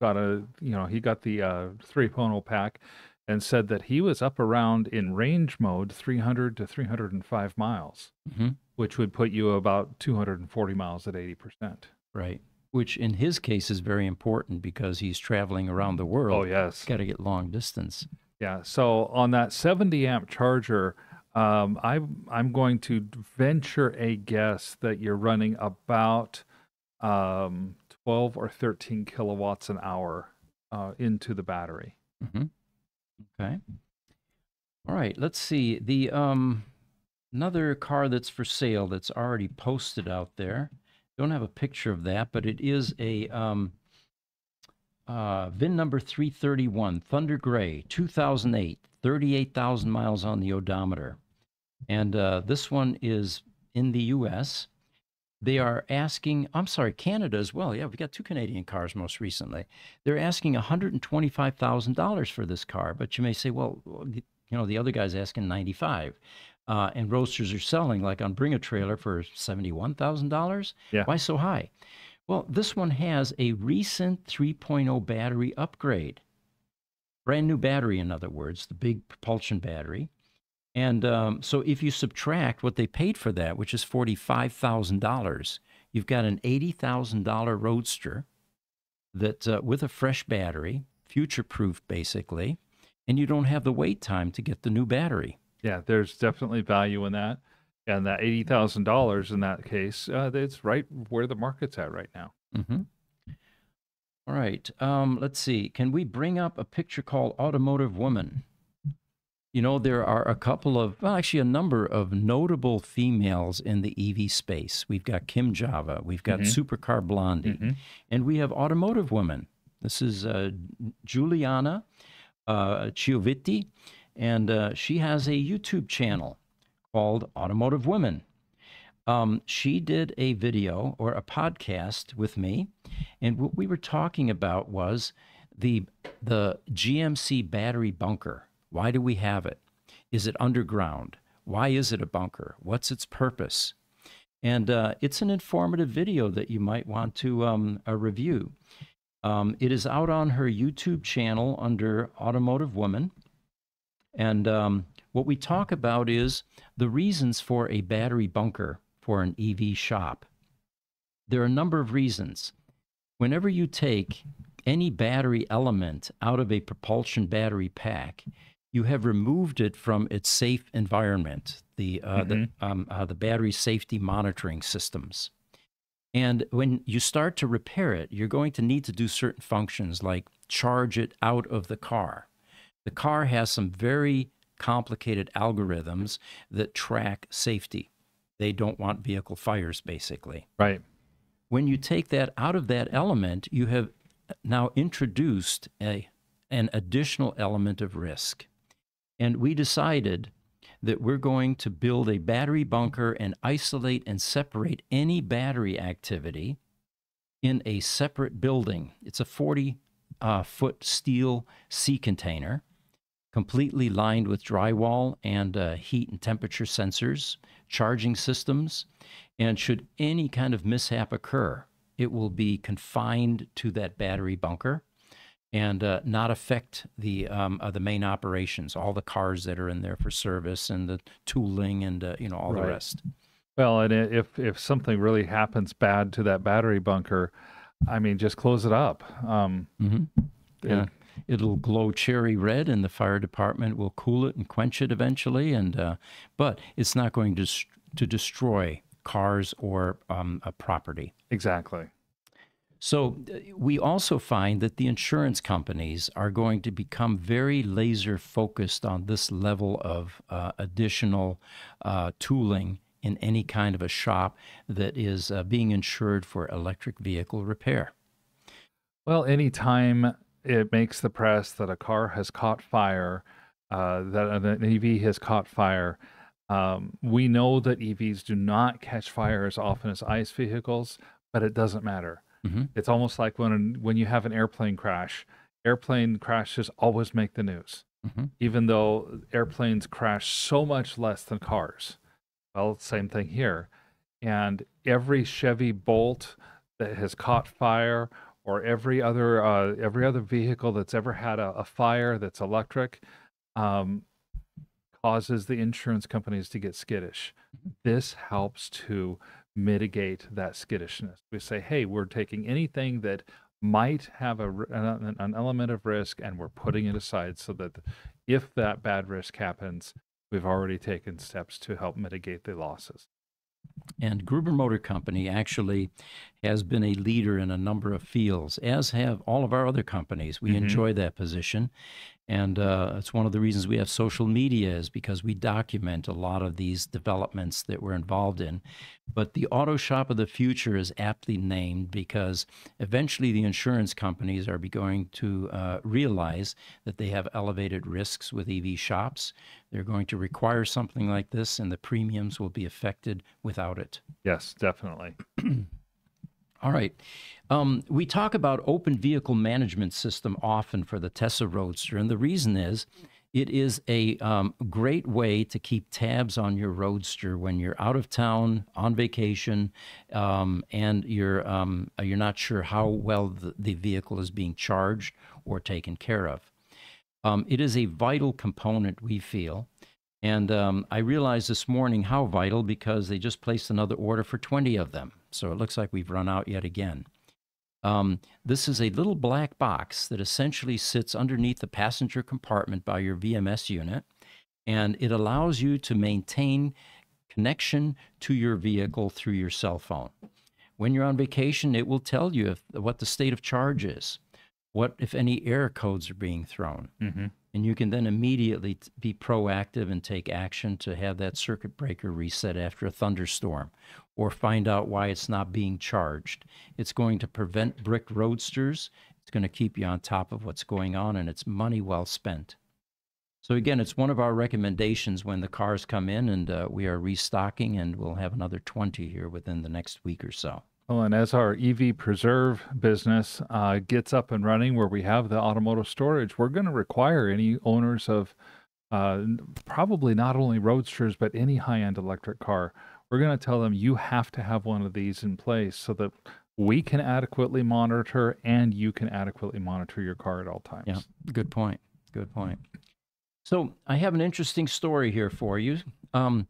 got a, you know, he got the uh, 3.0 pack and said that he was up around in range mode 300 to 305 miles, hmm which would put you about 240 miles at 80%. Right. Which in his case is very important because he's traveling around the world. Oh, yes. Got to get long distance. Yeah. So on that 70 amp charger, um, I, I'm going to venture a guess that you're running about um, 12 or 13 kilowatts an hour uh, into the battery. hmm Okay. All right. Let's see. The um, another car that's for sale that's already posted out there. Don't have a picture of that, but it is a um, uh, VIN number 331, Thunder Gray, 2008, 38,000 miles on the odometer. And uh, this one is in the U.S. They are asking, I'm sorry, Canada as well. Yeah, we got two Canadian cars most recently. They're asking $125,000 for this car. But you may say, well, you know, the other guy's asking 95 uh, and roasters are selling like on Bring a Trailer for $71,000. Yeah. Why so high? Well, this one has a recent 3.0 battery upgrade. Brand new battery, in other words, the big propulsion battery. And um, so if you subtract what they paid for that, which is $45,000, you've got an $80,000 Roadster that uh, with a fresh battery, future proof basically, and you don't have the wait time to get the new battery. Yeah, there's definitely value in that. And that $80,000 in that case, uh, it's right where the market's at right now. Mm-hmm. All right. Um, let's see. Can we bring up a picture called Automotive Woman? You know, there are a couple of, well, actually, a number of notable females in the EV space. We've got Kim Java, we've got Mhm. Supercar Blondie, Mhm. and we have Automotive women. This is uh, Juliana uh, Chiovitti, and uh, she has a YouTube channel called Automotive Women. Um, she did a video or a podcast with me, and what we were talking about was the the GMC battery bunker. Why do we have it? Is it underground? Why is it a bunker? What's its purpose? And uh, it's an informative video that you might want to um, uh, review. Um, it is out on her YouTube channel under Automotive Woman. And um, what we talk about is the reasons for a battery bunker for an EV shop. There are a number of reasons. Whenever you take any battery element out of a propulsion battery pack, you have removed it from its safe environment, the, uh, the, um, uh, the battery safety monitoring systems. And when you start to repair it, you're going to need to do certain functions like charge it out of the car. The car has some very complicated algorithms that track safety. They don't want vehicle fires, basically. Right. When you take that out of that element, you have now introduced a, an additional element of risk. And we decided that we're going to build a battery bunker and isolate and separate any battery activity in a separate building. It's a 40 uh, foot steel sea container, completely lined with drywall and uh, heat and temperature sensors, charging systems. And should any kind of mishap occur, it will be confined to that battery bunker and uh, not affect the um, uh, the main operations, all the cars that are in there for service and the tooling and uh, you know all the rest. Well, and if if something really happens bad to that battery bunker, I mean, just close it up. Um, hmm it- Yeah. It'll glow cherry red, and the fire department will cool it and quench it eventually. And uh, but it's not going to to destroy cars or um, a property. exactly. So uh, we also find that the insurance companies are going to become very laser focused on this level of uh, additional uh, tooling in any kind of a shop that is uh, being insured for electric vehicle repair. Well, anytime it makes the press that a car has caught fire, uh, that an EV has caught fire, um, we know that EVs do not catch fire as often as ICE vehicles, but it doesn't matter. Mhm. It's almost like when when you have an airplane crash. Airplane crashes always make the news, Mhm. even though airplanes crash so much less than cars. Well, same thing here. And every Chevy Bolt that has caught fire or every other uh, every other vehicle that's ever had a, a fire that's electric um, causes the insurance companies to get skittish. This helps to mitigate that skittishness. We say, hey, we're taking anything that might have a, an, an element of risk and we're putting it aside so that if that bad risk happens, we've already taken steps to help mitigate the losses. And Gruber Motor Company actually has been a leader in a number of fields, as have all of our other companies. We Mhm. enjoy that position. And uh, it's one of the reasons we have social media is because we document a lot of these developments that we're involved in. But the auto shop of the future is aptly named because eventually the insurance companies are going to uh, realize that they have elevated risks with EV shops. They're going to require something like this, and the premiums will be affected without it. Yes, definitely. (clears throat) All right. Um, we talk about open vehicle management system often for the Tesla Roadster, and the reason is it is a um, great way to keep tabs on your Roadster when you're out of town on vacation, um, and you're um, you're not sure how well the, the vehicle is being charged or taken care of. Um, it is a vital component, we feel. And um, I realized this morning how vital because they just placed another order for 20 of them. So it looks like we've run out yet again. Um, this is a little black box that essentially sits underneath the passenger compartment by your VMS unit, and it allows you to maintain connection to your vehicle through your cell phone. When you're on vacation, it will tell you if, what the state of charge is, what, if any, error codes are being thrown. hmm And you can then immediately be proactive and take action to have that circuit breaker reset after a thunderstorm or find out why it's not being charged. It's going to prevent brick roadsters. It's going to keep you on top of what's going on, and it's money well spent. So, again, it's one of our recommendations when the cars come in, and uh, we are restocking, and we'll have another 20 here within the next week or so. Well, and as our EV Preserve business uh, gets up and running, where we have the automotive storage, we're going to require any owners of uh, probably not only roadsters but any high-end electric car. We're going to tell them you have to have one of these in place so that we can adequately monitor and you can adequately monitor your car at all times. Yeah, good point. Good point. So I have an interesting story here for you. Um,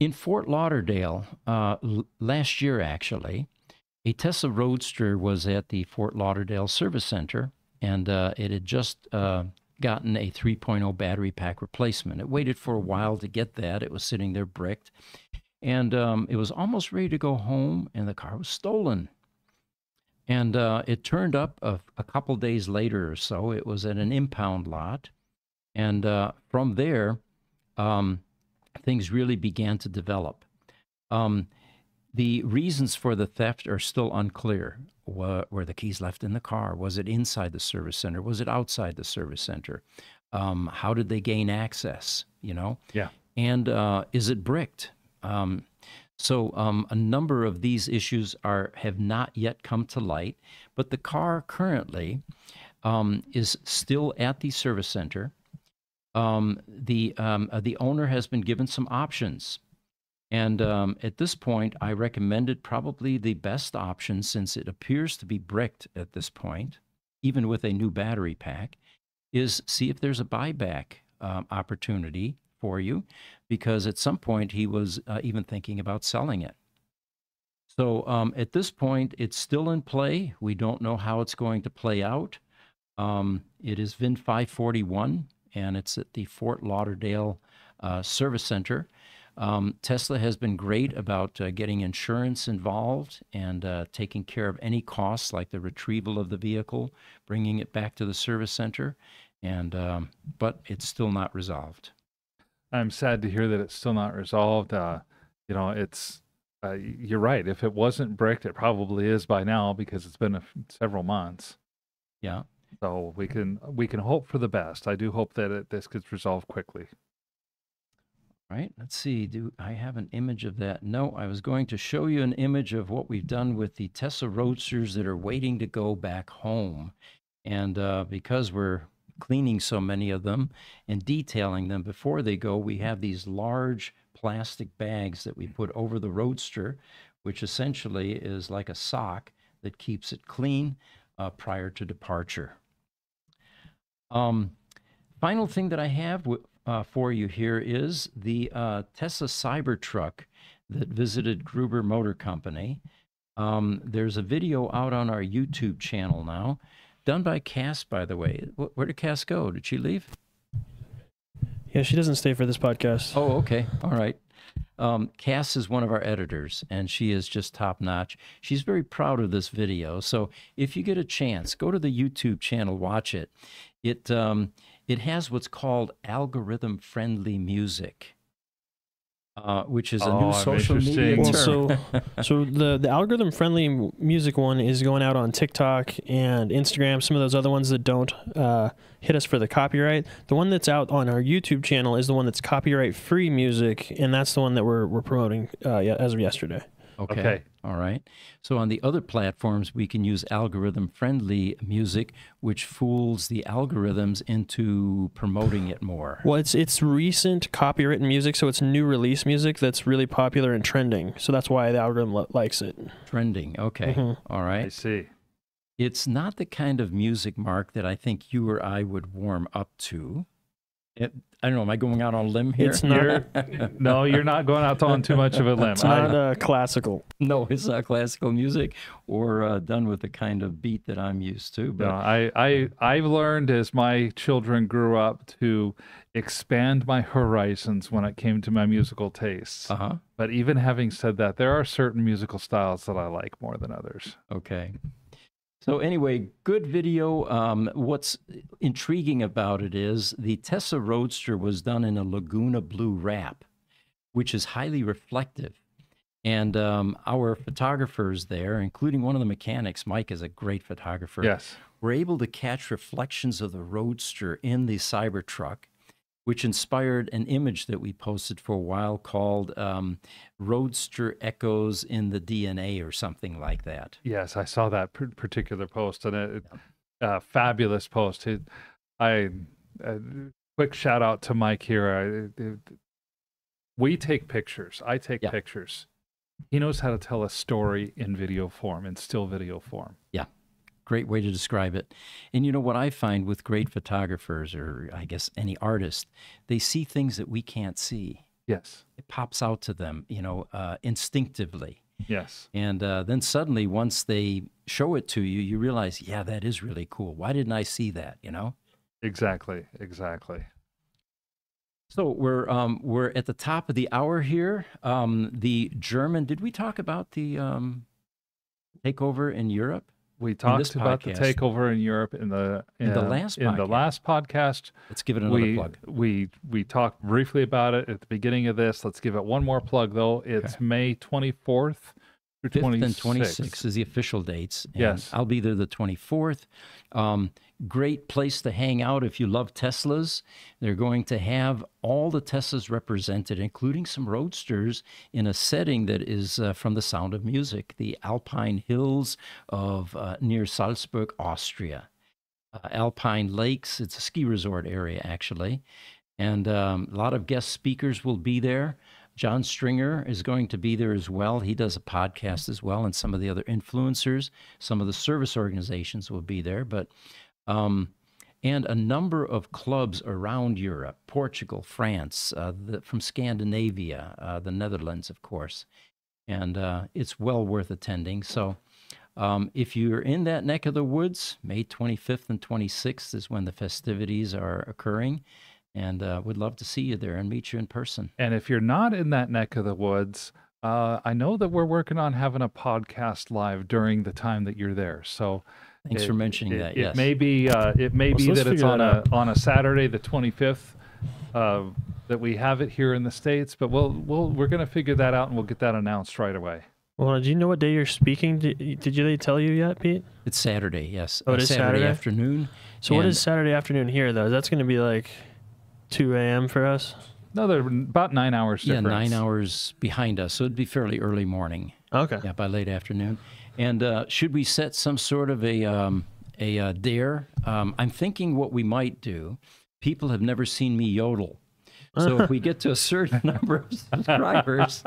in Fort Lauderdale, uh, l- last year actually, a Tesla Roadster was at the Fort Lauderdale Service Center, and uh, it had just uh, gotten a 3.0 battery pack replacement. It waited for a while to get that. It was sitting there bricked, and um, it was almost ready to go home, and the car was stolen. And uh, it turned up a, a couple days later or so. It was at an impound lot. And uh, from there, um, things really began to develop. Um, the reasons for the theft are still unclear. Were, were the keys left in the car? Was it inside the service center? Was it outside the service center? Um, how did they gain access? You know? Yeah. And uh, is it bricked? Um, so um, a number of these issues are have not yet come to light, but the car currently um, is still at the service center. Um, the um, uh, the owner has been given some options, and um, at this point, I recommended probably the best option since it appears to be bricked at this point, even with a new battery pack, is see if there's a buyback opportunity for you, because at some point he was uh, even thinking about selling it. So um, at this point, it's still in play. We don't know how it's going to play out. Um, it is VIN 541, and it's at the Fort Lauderdale uh, Service Center. Um, Tesla has been great about uh, getting insurance involved and uh, taking care of any costs like the retrieval of the vehicle, bringing it back to the service center, and um, but it's still not resolved. I'm sad to hear that it's still not resolved. Uh, you know, it's uh, you're right. If it wasn't bricked, it probably is by now because it's been f- several months. Yeah. So we can we can hope for the best. I do hope that it, this gets resolved quickly. Right. Let's see. Do I have an image of that? No, I was going to show you an image of what we've done with the Tesla Roadsters that are waiting to go back home. And uh, because we're cleaning so many of them and detailing them before they go, we have these large plastic bags that we put over the Roadster, which essentially is like a sock that keeps it clean uh, prior to departure. Um, final thing that I have uh, for you here is the uh, Tesla Cybertruck that visited Gruber Motor Company. Um, there's a video out on our YouTube channel now, done by Cass, by the way. Where did Cass go? Did she leave? Yeah, she doesn't stay for this podcast. Oh, okay. All right. Um, Cass is one of our editors, and she is just top notch. She's very proud of this video. So if you get a chance, go to the YouTube channel, watch it. It um, it has what's called algorithm friendly music, uh, which is a Oh, new social media interesting. term. So (laughs) so the the algorithm friendly music one is going out on TikTok and Instagram. Some of those other ones that don't uh, hit us for the copyright. The one that's out on our YouTube channel is the one that's copyright free music, and that's the one that we're we're promoting uh, as of yesterday. Okay. Okay. All right. So on the other platforms, we can use algorithm friendly music, which fools the algorithms into promoting it more. Well, it's it's recent copywritten music, so it's new release music that's really popular and trending. So that's why the algorithm li- likes it. Trending. Okay. Mhm. All I see. It's not the kind of music, Mark, that I think you or I would warm up to. It, I don't know. Am I going out on a limb here? It's not. You're, no, you're not going out on too much of a limb. It's I- not uh, classical. no, it's not classical music or uh, done with the kind of beat that I'm used to. But No, I, I I've learned as my children grew up to expand my horizons when it came to my musical tastes. uh huh. But even having said that, there are certain musical styles that I like more than others. Okay. So anyway, good video. Um, what's intriguing about it is the Tesla Roadster was done in a Laguna blue wrap, which is highly reflective. And um, our photographers there, including one of the mechanics, Mike is a great photographer. Yes. were able to catch reflections of the Roadster in the Cybertruck, which inspired an image that we posted for a while called um, Roadster Echoes in the DNA or something like that. Yes, I saw that par- particular post and it, uh, fabulous post. It, I uh, quick shout out to Mike here. I, it- we take pictures. I take Yeah. pictures. He knows how to tell a story in video form, in still video form. Great way to describe it. And you know what I find with great photographers, or I guess any artist, they see things that we can't see. Yes. It pops out to them, you know, uh, instinctively. Yes. And uh, then suddenly, once they show it to you, you realize, yeah, that is really cool. Why didn't I see that? You know. Exactly. Exactly. So we're um, we're at the top of the hour here. Um, the German. Did we talk about the um, takeover in Europe? We talked about the takeover in Europe in the In the uh, last in the podcast. last podcast. Let's give it another we plug. we we talked briefly about it at the beginning of this. Let's give it one more plug though. It's May twenty fourth through Fifth twenty and twenty sixth is the official dates. and Yes. I'll be there the twenty fourth. Um, great place to hang out if you love Teslas. They're going to have all the Teslas represented, including some Roadsters, in a setting that is uh, from the Sound of Music, the Alpine Hills of uh, near Salzburg, Austria. Uh, Alpine Lakes. It's a ski resort area actually, and um, a lot of guest speakers will be there. John Stringer is going to be there as well. He does a podcast as well, and some of the other influencers, some of the service organizations will be there. But um, and a number of clubs around Europe, Portugal, France, uh, the, from Scandinavia, uh, the Netherlands, of course, and uh, it's well worth attending. So. Um, if you're in that neck of the woods, May 25th and 26th is when the festivities are occurring, and uh, would love to see you there and meet you in person. And if you're not in that neck of the woods, uh, I know that we're working on having a podcast live during the time that you're there. So Thanks it- for mentioning it, that. It yes. may be uh, it may Let's- be let's that it's on that a on a Saturday the 25th. Uh, that we have it here in the states, but we'll we'll we're gonna figure that out and we'll get that announced right away. Well, do you know what day you're speaking? Did, did you they tell you yet, Pete? It's Saturday, yes. Oh, it Uh, Saturday, Saturday? afternoon. So what is Saturday afternoon here though? That's going to be like 2 a.m. for us. No, they're about nine hours. Yeah, nine hours behind us, so it'd be fairly early morning. Okay. Yeah, by late afternoon. And uh, should we set some sort of a um, a uh, dare? Um, I'm thinking what we might do. People have never seen me yodel. So if we get to a certain (laughs) number of subscribers,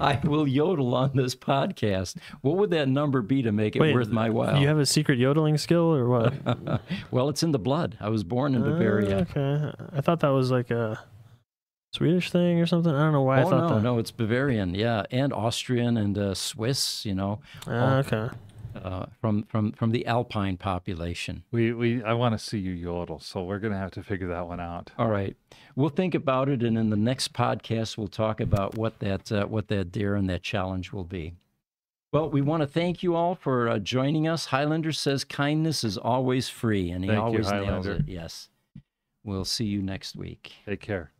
I will yodel on this podcast. What would that number be to make it Wait, worth my while? You have a secret yodeling skill or what? (laughs) well, it's in the blood. I was born in Uh, Bavaria. okay. I thought that was like a Swedish thing or something. I don't know why I oh thought no, that. no, it's Bavarian, yeah, and Austrian and uh, Swiss. You know, Ah, okay. uh, from from from the Alpine population. We we I want to see you yodel, so we're gonna have to figure that one out. All right, we'll think about it, and in the next podcast, we'll talk about what that uh, what that dare and that challenge will be. Well, we want to thank you all for uh, joining us. Highlander says kindness is always free, and he Thank you, always nails it. Yes. We'll see you next week. Take care.